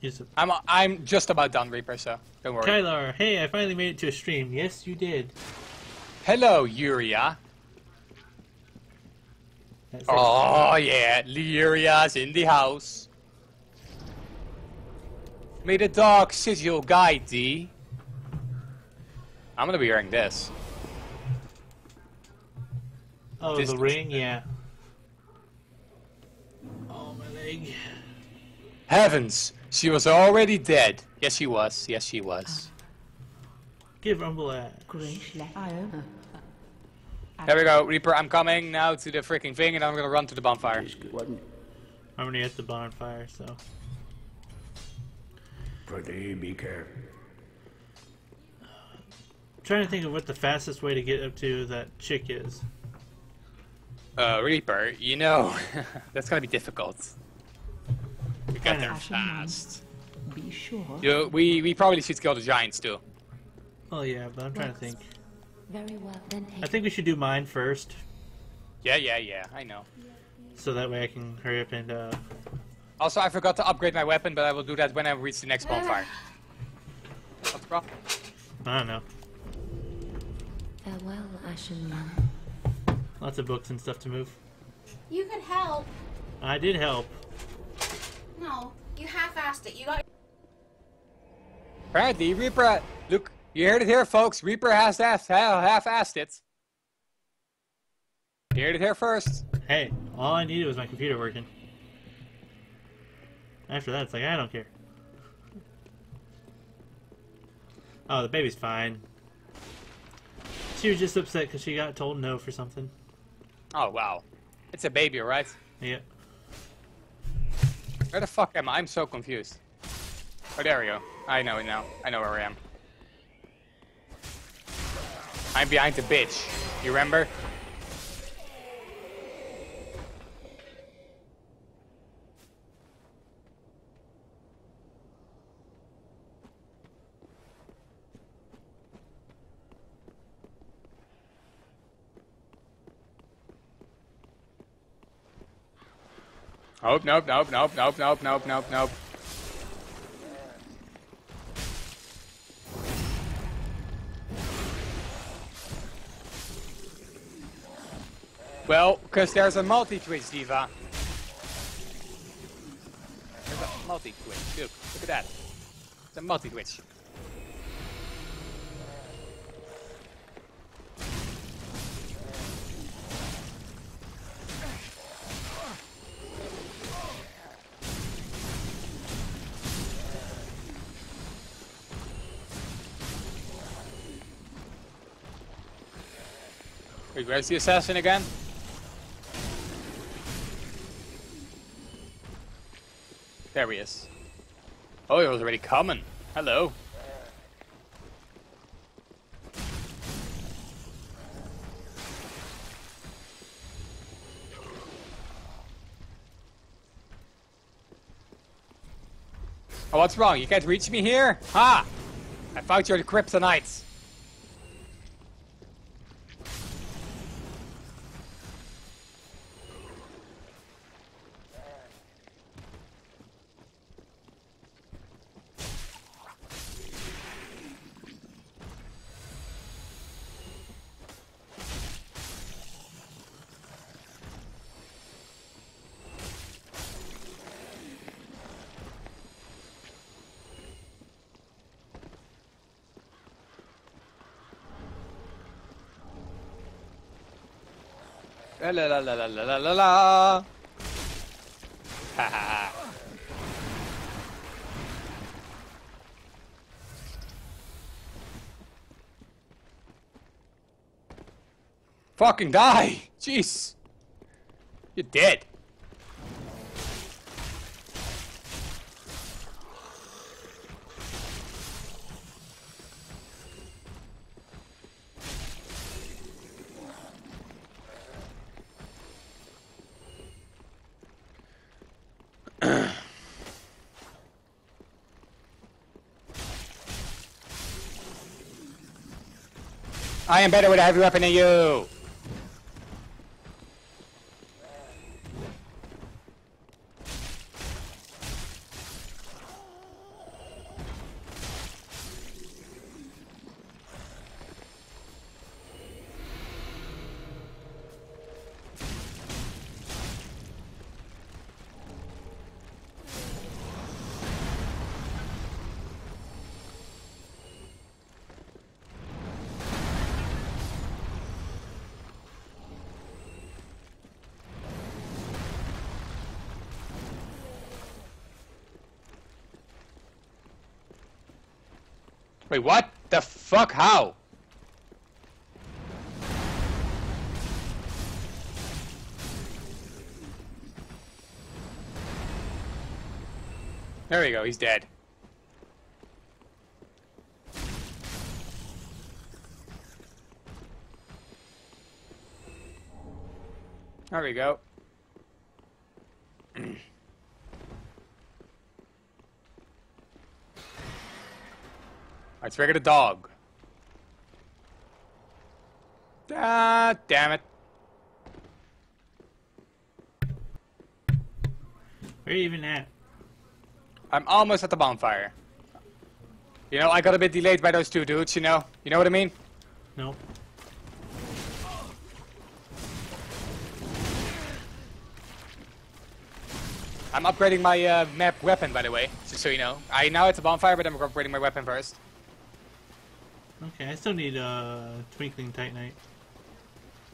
use it. I'm I'm just about done, Reaper. So don't worry. Kylar, hey, I finally made it to a stream. Yes, you did. Hello, Yuria. Oh yeah, Lyria's in the house. May the dark sigil guide thee. I'm gonna be wearing this. Oh, This- the ring, yeah. Oh, my leg. Heavens, she was already dead. Yes, she was. Yes, she was. Ah. Give Rumble a. Grace Io. There we go, Reaper. I'm coming now to the freaking thing, and I'm gonna run to the bonfire. It's good, wasn't it? I'm already at the bonfire, so. Pretty be careful. trying to think of what the fastest way to get up to that chick is. Uh, Reaper, you know that's gonna be difficult. We I got know. there fast. Be sure. You, we we probably should kill the giants too. Oh, yeah, but I'm trying to think. Very well, then take I think we should do mine first, Yeah, yeah, yeah. I know. so that way I can hurry up and, uh. Also, I forgot to upgrade my weapon, but I will do that when I reach the next bonfire. What's the problem? I don't know. Farewell, Ashen One. Lots of books and stuff to move. You could help. I did help. No, you half-assed it. You got. Apparently, Reaper. Look, you heard it here, folks. Reaper has half half-assed it. You heard it here first. Hey, all I needed was my computer working. After that, it's like, I don't care. Oh, the baby's fine. She was just upset because she got told no for something. Oh wow, it's a baby, right? Yeah. Where the fuck am I? I'm so confused. Oh, there we go. I know it now. I know where I am. I'm behind the bitch. You remember? Nope, nope, nope, nope, nope, nope, nope, nope, nope. Well, because there's a multi-twitch, Diva. There's a multi-twitch. Look, look at that. It's a multi-twitch. Where's the assassin again? There he is. Oh, he was already coming. Hello. Oh, what's wrong? You can't reach me here? Ha! I found your kryptonite. La la la la la la la la la. Ha. Fucking die! Jeez. You're dead. I am better with a heavy weapon than you. Wait, what the fuck? How? There we go, he's dead. There we go. Trigger the dog. Ah, damn it. Where are you even at? I'm almost at the bonfire. You know, I got a bit delayed by those two dudes, you know? You know what I mean? No. I'm upgrading my uh, map weapon, by the way, just so you know. I now it's a bonfire, but I'm upgrading my weapon first. Okay, I still need uh, Twinkling Titanite.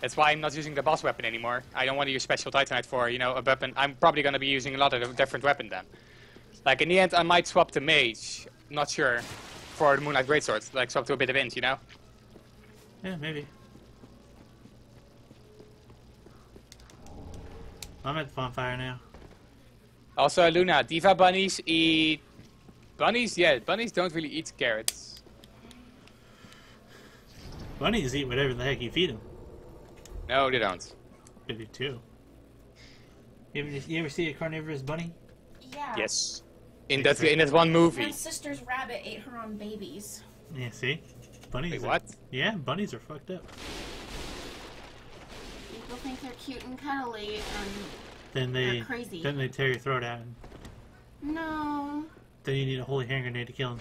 That's why I'm not using the boss weapon anymore. I don't want to use special titanite for, you know, a weapon. I'm probably going to be using a lot of different weapon then. Like, in the end, I might swap to mage. Not sure. For the Moonlight Greatsword. Like, swap to a bit of int, you know? Yeah, maybe. I'm at the bonfire now. Also, Luna, Diva bunnies eat... Bunnies? Yeah, bunnies don't really eat carrots. Bunnies eat whatever the heck you feed them. No, they don't. They do too. You ever, you ever see a carnivorous bunny? Yeah. Yes. In that, in that one movie. My sister's rabbit ate her own babies. Yeah, see? Bunnies Wait, are- what? Yeah, bunnies are fucked up. People think they're cute and cuddly, and Then they They're crazy. then they tear your throat out no, then you need a holy hand grenade to kill them.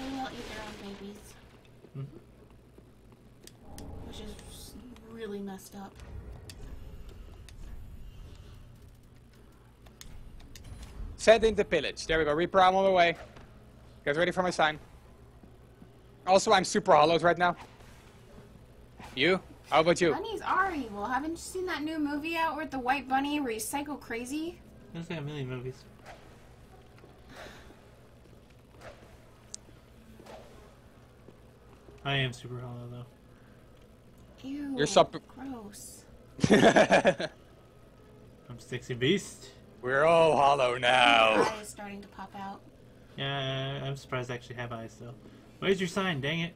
they will eat their own babies. Mhm. Which is really messed up. Set into pillage. There we go. Reaper, I'm on the way. You guys ready for my sign. Also, I'm super hollowed right now. You? How about you? Bunnies are evil. Haven't you seen that new movie out with the white bunny where he's psycho crazy? There's got a million movies. I am super hollow though. Ew. You're sup- Gross. I'm Sexy Beast. We're all hollow My now. eye is starting to pop out. Yeah, I'm surprised I actually have eyes though. Where's your sign? Dang it!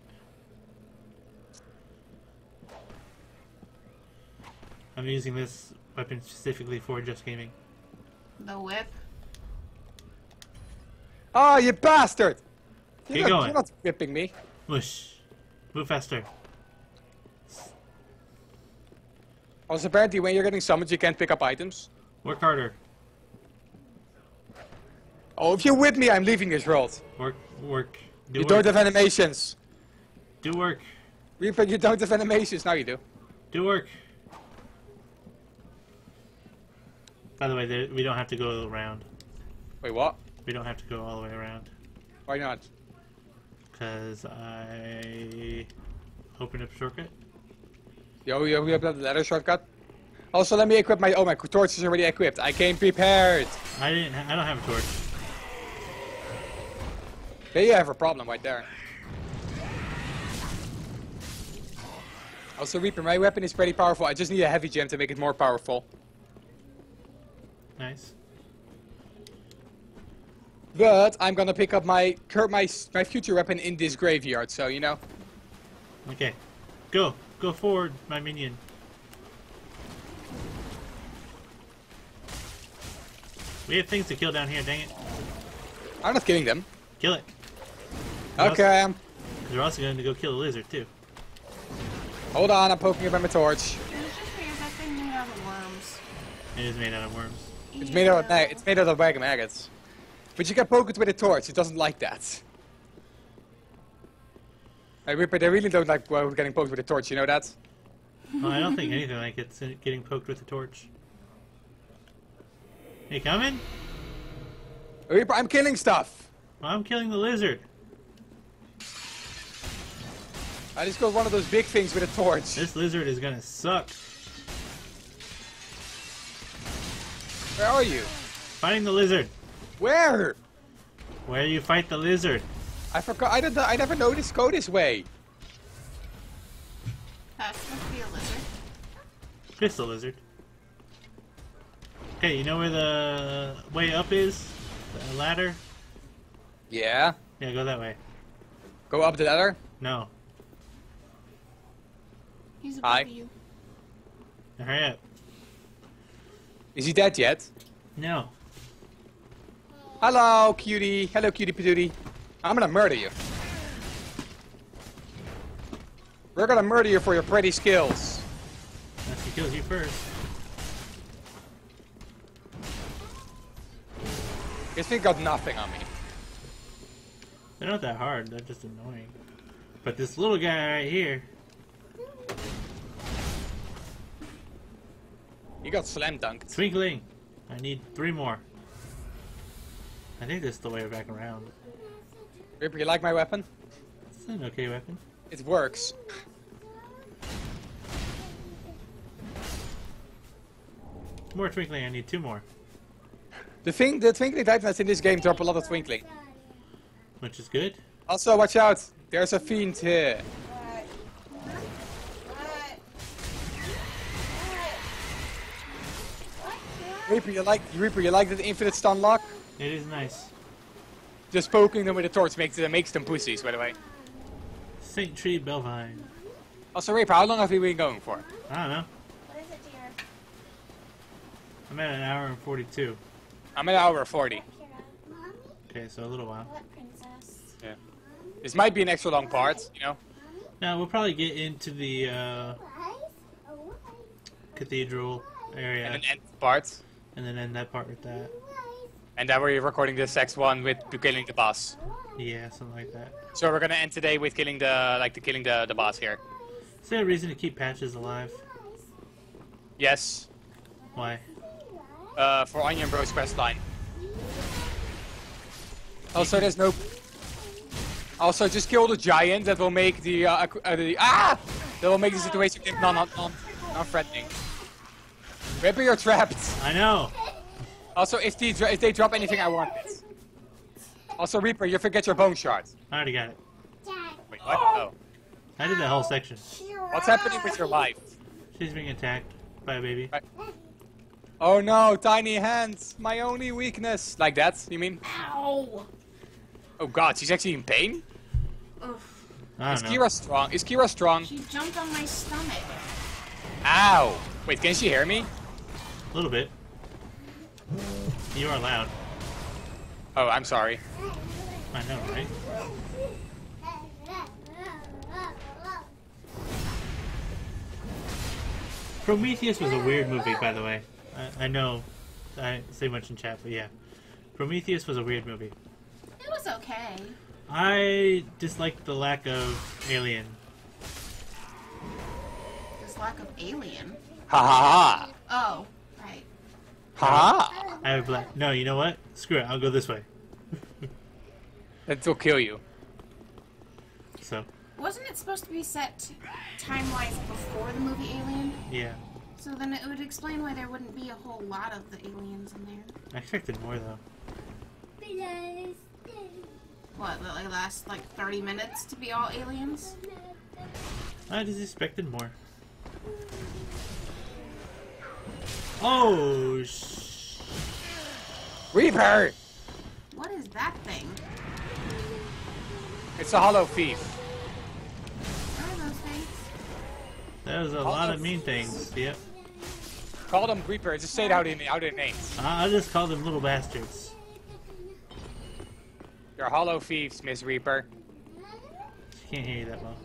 I'm using this weapon specifically for just gaming. The whip. Oh, you bastard! Keep You're not, going. you're not whipping me. Whoosh! Move faster. Also, apparently, when you're getting summoned, you can't pick up items. Work harder. Oh, if you're with me, I'm leaving this world. Work, work. Do you work. don't have animations. Do work. Reaper, you don't have animations. Now you do. Do work. By the way, there, we don't have to go around. Wait, what? We don't have to go all the way around. Why not? Because I opened up shortcut. Yo, yo, we have the ladder shortcut. Also, let me equip my. Oh, my torch is already equipped. I came prepared. I didn't. I don't have a torch. There you have a problem right there. Also, Reaper, my weapon is pretty powerful. I just need a heavy gem to make it more powerful. Nice. But I'm gonna pick up my cur- my my future weapon in this graveyard. So you know. Okay. Go. Go forward, my minion. We have things to kill down here, dang it. I'm not killing them. Kill it. Okay. um, 'cause we're also going to go kill a lizard, too. Hold on. I'm poking it with my torch. It's just because that thing made out of worms. It is made out of worms. It's made out of it's made out of mag- maggots. But you can poke it with a torch. It doesn't like that. Hey, Reaper, they really don't like well, getting poked with a torch. You know that? Well, I don't think anything like it's uh, getting poked with a torch. You coming? Reaper, I'm killing stuff. I'm killing the lizard. I just got one of those big things with a torch. This lizard is gonna suck. Where are you? Fighting the lizard. Where? Where do you fight the lizard. I forgot. I don't. I never noticed go this way. That must be a lizard. Crystal lizard. Okay, you know where the way up is? The ladder? Yeah. Yeah, go that way. Go up the ladder. No. He's above Hi. you. Now hurry up. Is he dead yet? No. Hello, cutie. Hello, cutie patootie. I'm gonna murder you. We're gonna murder you for your pretty skills. Unless he kills you first. This thing got nothing on me. They're not that hard, they're just annoying. But this little guy right here, You got slam dunked. Twinkling! I need three more. I think this is the way back around. Ripper, you like my weapon? It's an okay weapon. It works. More twinkling, I need two more. The thing, the twinkling titans in this game drop a lot of twinkling. Which is good. Also, watch out. There's a fiend here. Reaper, you like Reaper, you like the infinite stun lock? It is nice. Just poking them with a torch makes them makes them pussies, by the way. Saint Tree Bellvine. Also, Reaper, how long have we been going for? I don't know. What is it, dear? I'm at an hour and 42. I'm at hour 40. Okay, so a little while. What princess? Yeah. This might be an extra long part, you know? Now, we'll probably get into the uh, Eyes? Oh, eyes. cathedral area And an end part. and then end that part with that. Eyes. And then we're recording the next one with killing the boss. Yeah, something like that. So we're gonna end today with killing the like the killing the, the boss here. Is there a reason to keep patches alive? Yes. Why? Uh, for Onion Bros quest line. Also, there's no. Also, just kill the giant. That will make the uh, uh, the ah. That will make the situation non non non non threatening. Ripper, you're trapped. I know! Also, if they if they drop anything, I want it. Also, Reaper, you forget your bone shards. I already got it. Wait, what? Oh. I did that whole section. What's happening with your life? She's being attacked by a baby. Right. Oh no, tiny hands. My only weakness. Like that, you mean? Ow! Oh god, she's actually in pain? Oof. I Is know. Kira strong? Is Kira strong? She jumped on my stomach. Ow! Wait, can she hear me? A little bit. You are loud. Oh, I'm sorry. I know, right? Prometheus was a weird movie, by the way. I, I know I say much in chat, but yeah. Prometheus was a weird movie. It was okay. I disliked the lack of alien. There's lack of alien. Ha ha Oh, ha. Ha ha. I have a black. No, you know what? Screw it. I'll go this way. That will kill you. So, Wasn't it supposed to be set time-wise before the movie Alien? yeah. So then it would explain why there wouldn't be a whole lot of the aliens in there. I expected more, though. What, the like, last like 30 minutes to be all aliens? I just expected more. Oh, sh- Reaper! What is that thing? It's a hollow thief. What are those things? that was a lot of mean things. Yep. Call them Reaper. Just say it out in out in names. Uh-huh, I- I'll just call them little bastards. You're hollow thieves, Miss Reaper. She can't hear you that well.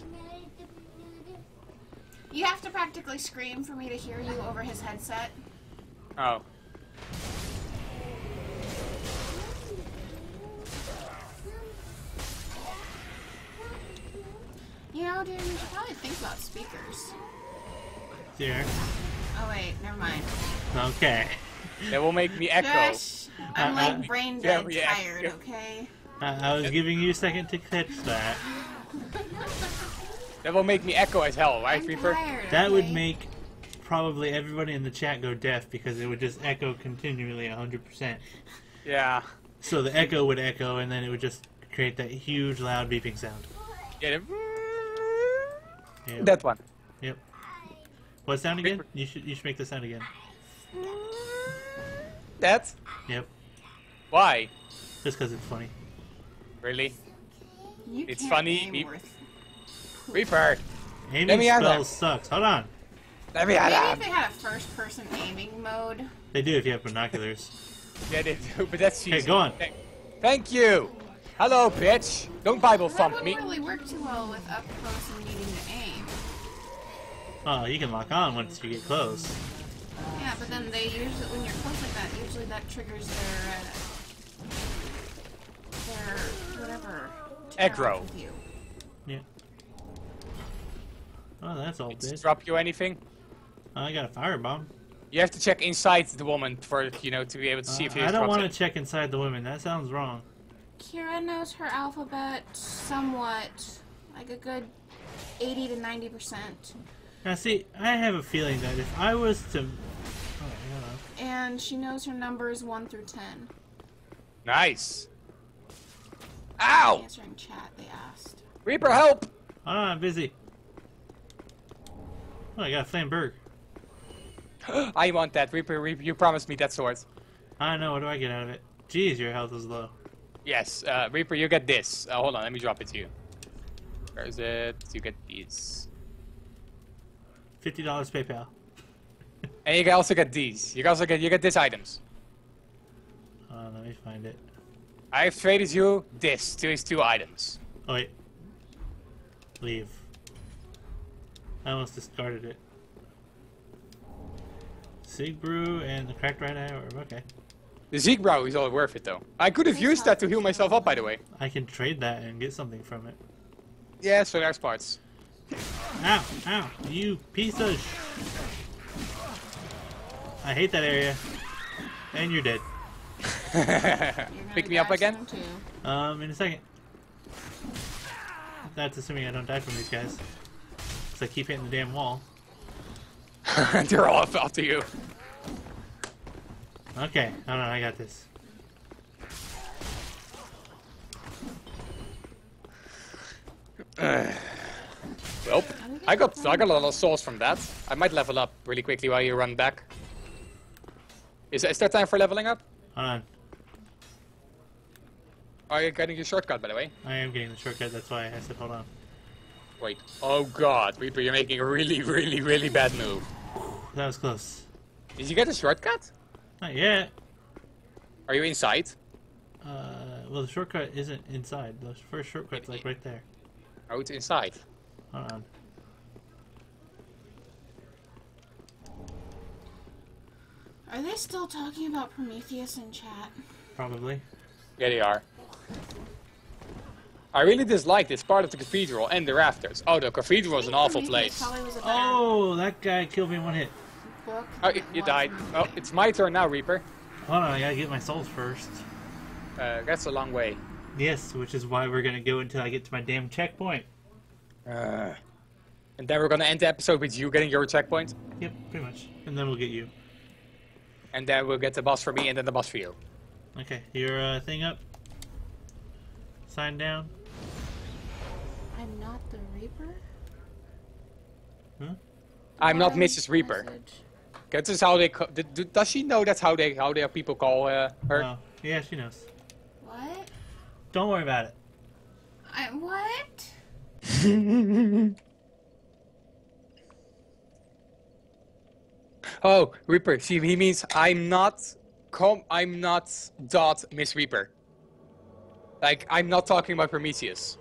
You have to practically scream for me to hear you over his headset. Oh. You know, dude, you should probably think about speakers. There. Oh wait, never mind. Okay. That will make me echo. Gosh, I'm Uh, like brain dead very tired, active. okay? I, I was giving you a second to catch that. That will make me echo as hell, right, I'm Reaper? tired, That would make probably everybody in the chat go deaf because it would just echo continually 100%. Yeah. So the echo would echo and then it would just create that huge loud beeping sound. Yeah. the- Yep. That one. Yep. What sound again? You should you should make the sound again. That? Yep. Why? Just because it's funny. Really? You It's funny, name me- worth- Reaper! Aiming me out of spells sucks. Hold on. Let me Maybe out if they had a first-person aiming mode. They do if you have binoculars. Yeah, they do, but that's Okay, easy. go on. Thank- Thank you! Hello, bitch! Don't Bible That thump wouldn't me. really work too well with up close and needing to aim. Oh, you can lock on once you get close. Yeah, but then they usually, when you're close like that, usually that triggers their, uh, their whatever. to Aggro. interact with you. Yeah. Oh, that's all Does it it is. drop you anything? I got a firebomb. You have to check inside the woman for, you know, to be able to see if Uh, he I don't want to check inside the woman. That sounds wrong. Kira knows her alphabet somewhat, like a good 80 to 90 percent, Now, see, I have a feeling that if I was to, oh, hello. and she knows her numbers 1 through 10. Nice. Ow! Answering chat, they asked. Reaper, help! Hold on, I'm busy. Oh, I got a flame bird. I want that. Reaper, Reaper, you promised me that sword. I don't know. What do I get out of it? Jeez, your health is low. Yes, uh, Reaper, you get this. Uh, hold on, let me drop it to you. Where is it? You get these. Fifty dollars PayPal. And you can also get these. You can also get you get these items. On, let me find it. I've traded you this to these two items. Oh wait. Leave. I almost discarded it. Sig Brew and the cracked right eye orb. Okay. The Siegbräu is all worth it though. I could have used that to heal myself up, by the way. I can trade that and get something from it. Yeah, so there's parts. Ow! Ow! You piece of. Sh- I hate that area. And you're dead. You're Pick me up again? Um, in a second. That's assuming I don't die from these guys. Because I keep hitting the damn wall. They're all after you. Okay, hold on, I got this. Well, I got I got a lot of souls from that. I might level up really quickly while you run back. Is, is there time for leveling up? Hold on. Are you getting your shortcut, by the way? I am getting the shortcut, that's why I said hold on. Wait. Oh god, Reaper, you're making a really, really, really bad move. That was close. Did you get a shortcut? Not yet. Are you inside? Uh, well, the shortcut isn't inside. The first shortcut's like right there. Oh, it's inside. Hold on. Are they still talking about Prometheus in chat? Probably. Yeah, they are. I really dislike this part of the cathedral and the rafters. Oh, the cathedral is an awful Prometheus place. Probably was a better Oh, that guy killed me in one hit. Book. Oh, you, you died. Oh, it's my turn now, Reaper. Hold on, I gotta get my souls first. Uh, that's a long way. Yes, which is why we're gonna go until I get to my damn checkpoint. Uh, and then we're gonna end the episode with you getting your checkpoint. Yep, pretty much. And then we'll get you. And then we'll get the boss for me and then the boss for you. Okay, your uh, thing up. Sign down. I'm not the Reaper. I'm not Mrs. Reaper. message. This is how they. ca- d- d- Does she know that's how they how their people call uh, her? Oh, yeah, she knows. What? Don't worry about it. I what? Oh, Reaper. See, he means I'm not. Com- I'm not dot Miss Reaper. Like I'm not talking about Prometheus.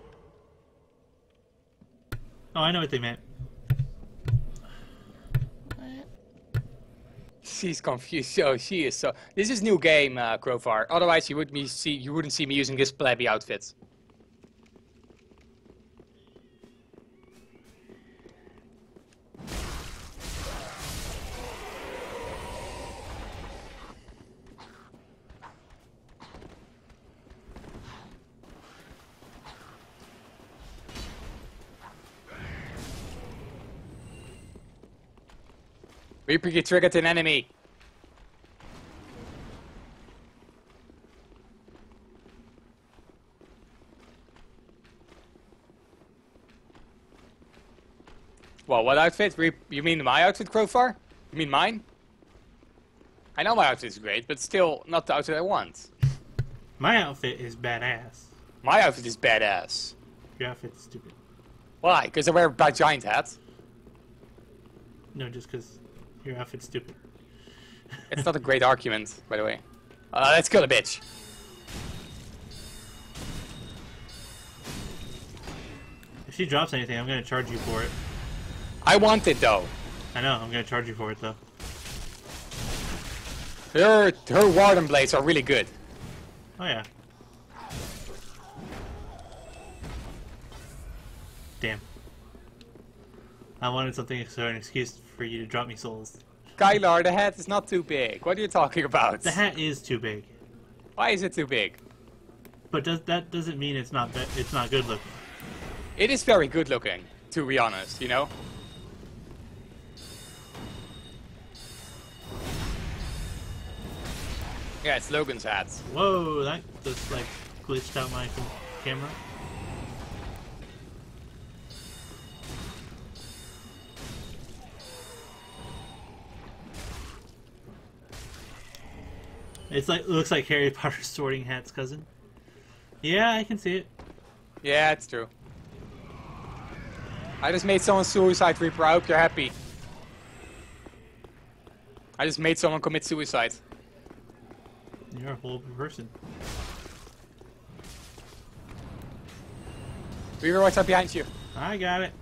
Oh, I know what they meant. She's confused. So she is so. This is new game, uh, Crowfar. Otherwise, you would me see. You wouldn't see me using this plebby outfit. Reaper, you triggered an enemy. Well, what outfit? Re- you mean my outfit, Crowfar? You mean mine? I know my outfit is great, but still not the outfit I want. My outfit is badass. My outfit is badass. Your outfit's stupid. Why? Because I wear a bad giant hat. No, just because your outfit's stupid. It's not a great argument, by the way. Uh, let's kill the bitch. If she drops anything, I'm gonna charge you for it. I want it though. I know, I'm gonna charge you for it though. Her her warden blades are really good. Oh yeah. Damn. I wanted something so an excuse for you to drop me souls. Kylar, the hat is not too big. What are you talking about? The hat is too big, Why is it too big? but does that doesn't mean it's not it's not good looking. It is very good looking, to be honest, you know? Yeah, it's Logan's hat. Whoa, that just like glitched out my camera. It's like it looks like Harry Potter's Sorting Hat's cousin. Yeah, I can see it. Yeah, it's true. I just made someone suicide, Reaper. I hope you're happy. I just made someone commit suicide. You're a horrible person. Reaper, what's up behind you? I got it.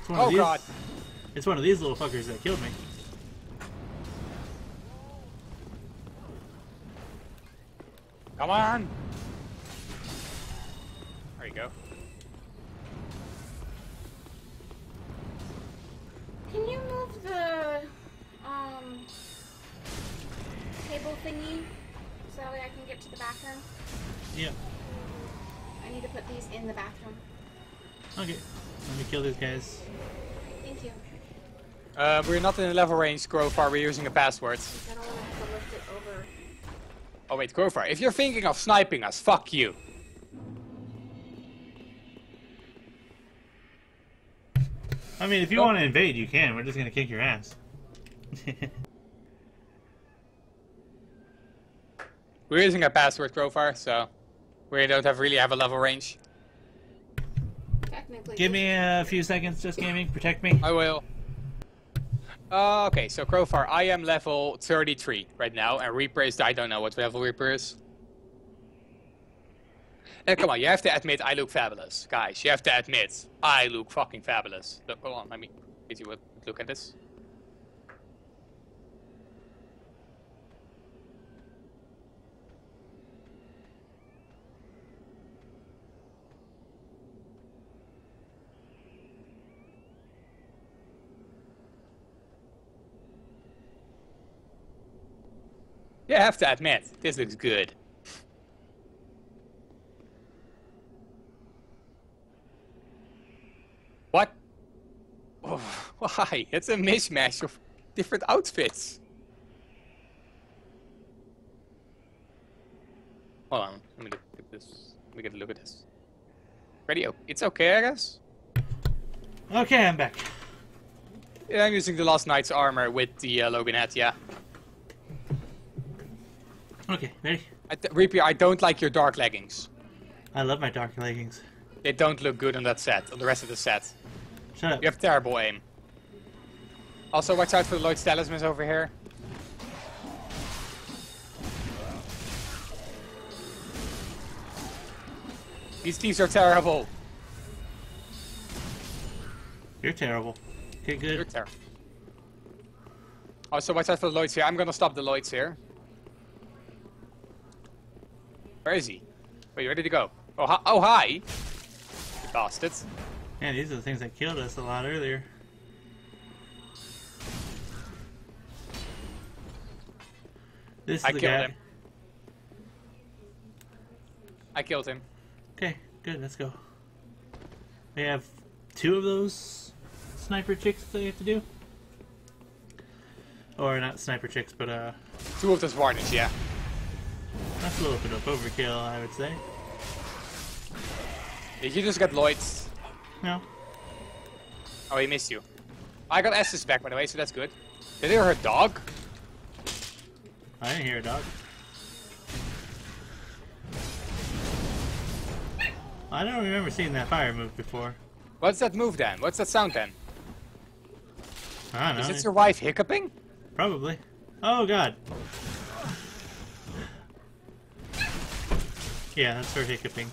It's one oh, of Oh these, god. It's one of these little fuckers that killed me. Come on! There you go. Can you move the um table thingy so that way I can get to the bathroom? Yeah. I need to put these in the bathroom. Okay. Let me kill these guys. Thank you. Uh, we're not in the level range, Grofar. We're using a password. Oh wait, Grofar, if you're thinking of sniping us, fuck you. I mean, if you oh. Nope. want to invade, you can. We're just gonna kick your ass. We're using a password Crowfar, so we don't have really have a level range. Technically. Give me a few seconds, just gaming. Protect me. I will. Uh, okay, so Crowfar, I am level 33 right now, and Reaper is, I don't know what level Reaper is. And come on, you have to admit I look fabulous. Guys, you have to admit I look fucking fabulous. Look, hold on, let me get you look at this. You have to admit, this looks good. What? Oh, why? It's a mishmash of different outfits. Hold on, let me look at this. Let me get a look at this. Ready? Oh, it's okay, I guess. Okay, I'm back. Yeah, I'm using the Last Knight's armor with the uh, Loganette, yeah. Okay, ready? I Reaper, I don't like your dark leggings. I love my dark leggings. They don't look good on that set, on the rest of the set. Shut up. You have terrible aim. Also, watch out for the Lloyd's talismans over here. These teams are terrible. You're terrible. Okay, You're good. terrible. Also, watch out for the Lloyds here. I'm gonna stop the Lloyds here. Where is he? Wait, where did he go? Oh, hi! Oh, hi! You bastard. Man, these are the things that killed us a lot earlier. This is I the killed guy. him. I killed him. Okay, good. Let's go. We have two of those sniper chicks that you have to do, or not sniper chicks, but uh, Two of those warnings, yeah. A little bit of overkill, I would say. Did you just get Lloyd's? No, Oh, he missed you. I got S's back, by the way, so that's good. Did you hear her dog? I didn't hear a dog. I don't remember seeing that fire move before. What's that move then? What's that sound then? I don't know. Is it your wife hiccuping? Probably. Oh god. Yeah, that's her hiccuping.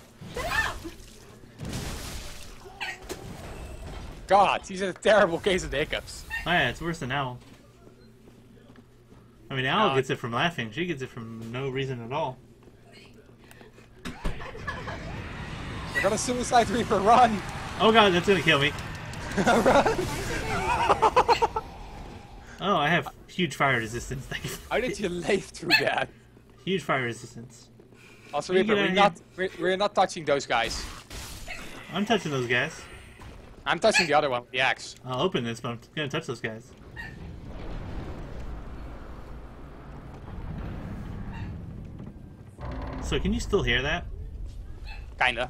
God, he's in a terrible case of the hiccups. Oh yeah, it's worse than Owl. I mean, Owl No. gets it from laughing. She gets it from no reason at all. We're gonna suicide Reaper, run! Oh god, that's gonna kill me. run! Oh, I have huge fire resistance. How did you live through that? Huge fire resistance. Also, Reaper, we're not, we're, we're not touching those guys. I'm touching those guys. I'm touching the other one with the axe. I'll open this, but I'm gonna touch those guys. So can you still hear that? Kinda.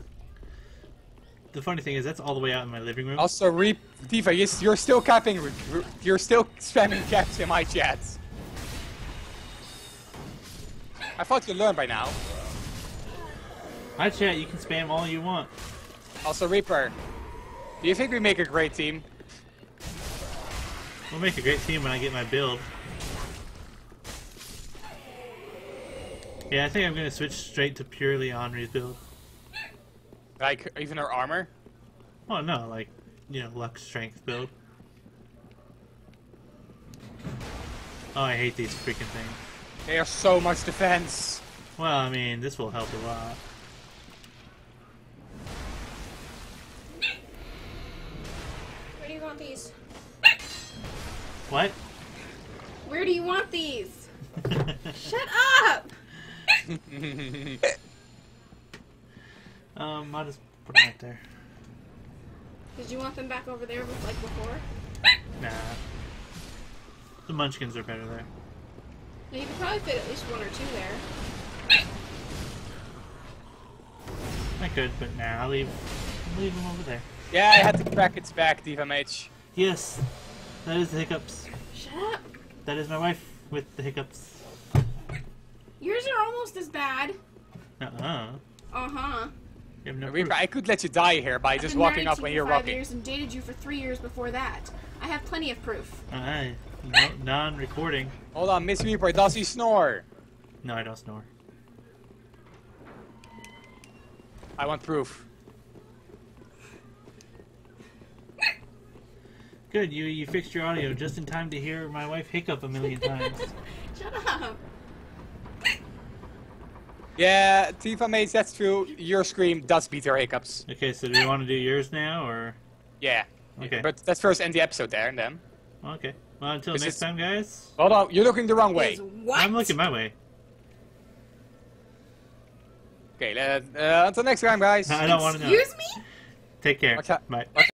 The funny thing is, that's all the way out in my living room. Also, Reap, Diva, you're, you're still capping, you're still spamming caps in my chat. I thought you learned by now. Hi chat, you can spam all you want. Also, Reaper, do you think we make a great team? We'll make a great team when I get my build. Yeah, I think I'm gonna switch straight to purely Anri's build. Like, even her armor? Oh no, like, you know, luck strength build. Oh, I hate these freaking things. They have so much defense. Well, I mean, this will help a lot. Where do you want these? What? Where do you want these? Shut up! um, I'll just put them right there. Did you want them back over there like before? Nah. The munchkins are better there. Now, you could probably fit at least one or two there. I could, but nah, I'll leave, leave them over there. Yeah, I had to crack its back, Diva Mage. Yes, that is the hiccups. Shut up. That is my wife with the hiccups. Yours are almost as bad. Uh-uh. Uh huh. No We- I could let you die here by I've just walking married up when you you're for five walking. years and dated you for three years before that. I have plenty of proof. Aye. No, non-recording. Hold on, Miss Reaper, does he snore? No, I don't snore. I want proof. Good, you you fixed your audio just in time to hear my wife hiccup a million times. Shut up. Yeah, Tifa mates, that's true. Your scream does beat her hiccups. okay, so do you want to do yours now, or Yeah. okay? But let's first end the episode there and then. okay. Well, until This next is- time, guys. Hold on, you're looking the wrong way. What? I'm looking my way. Okay, uh, uh, until next time, guys. I don't want to know. Excuse me? Take care. Watch out. Bye. Watch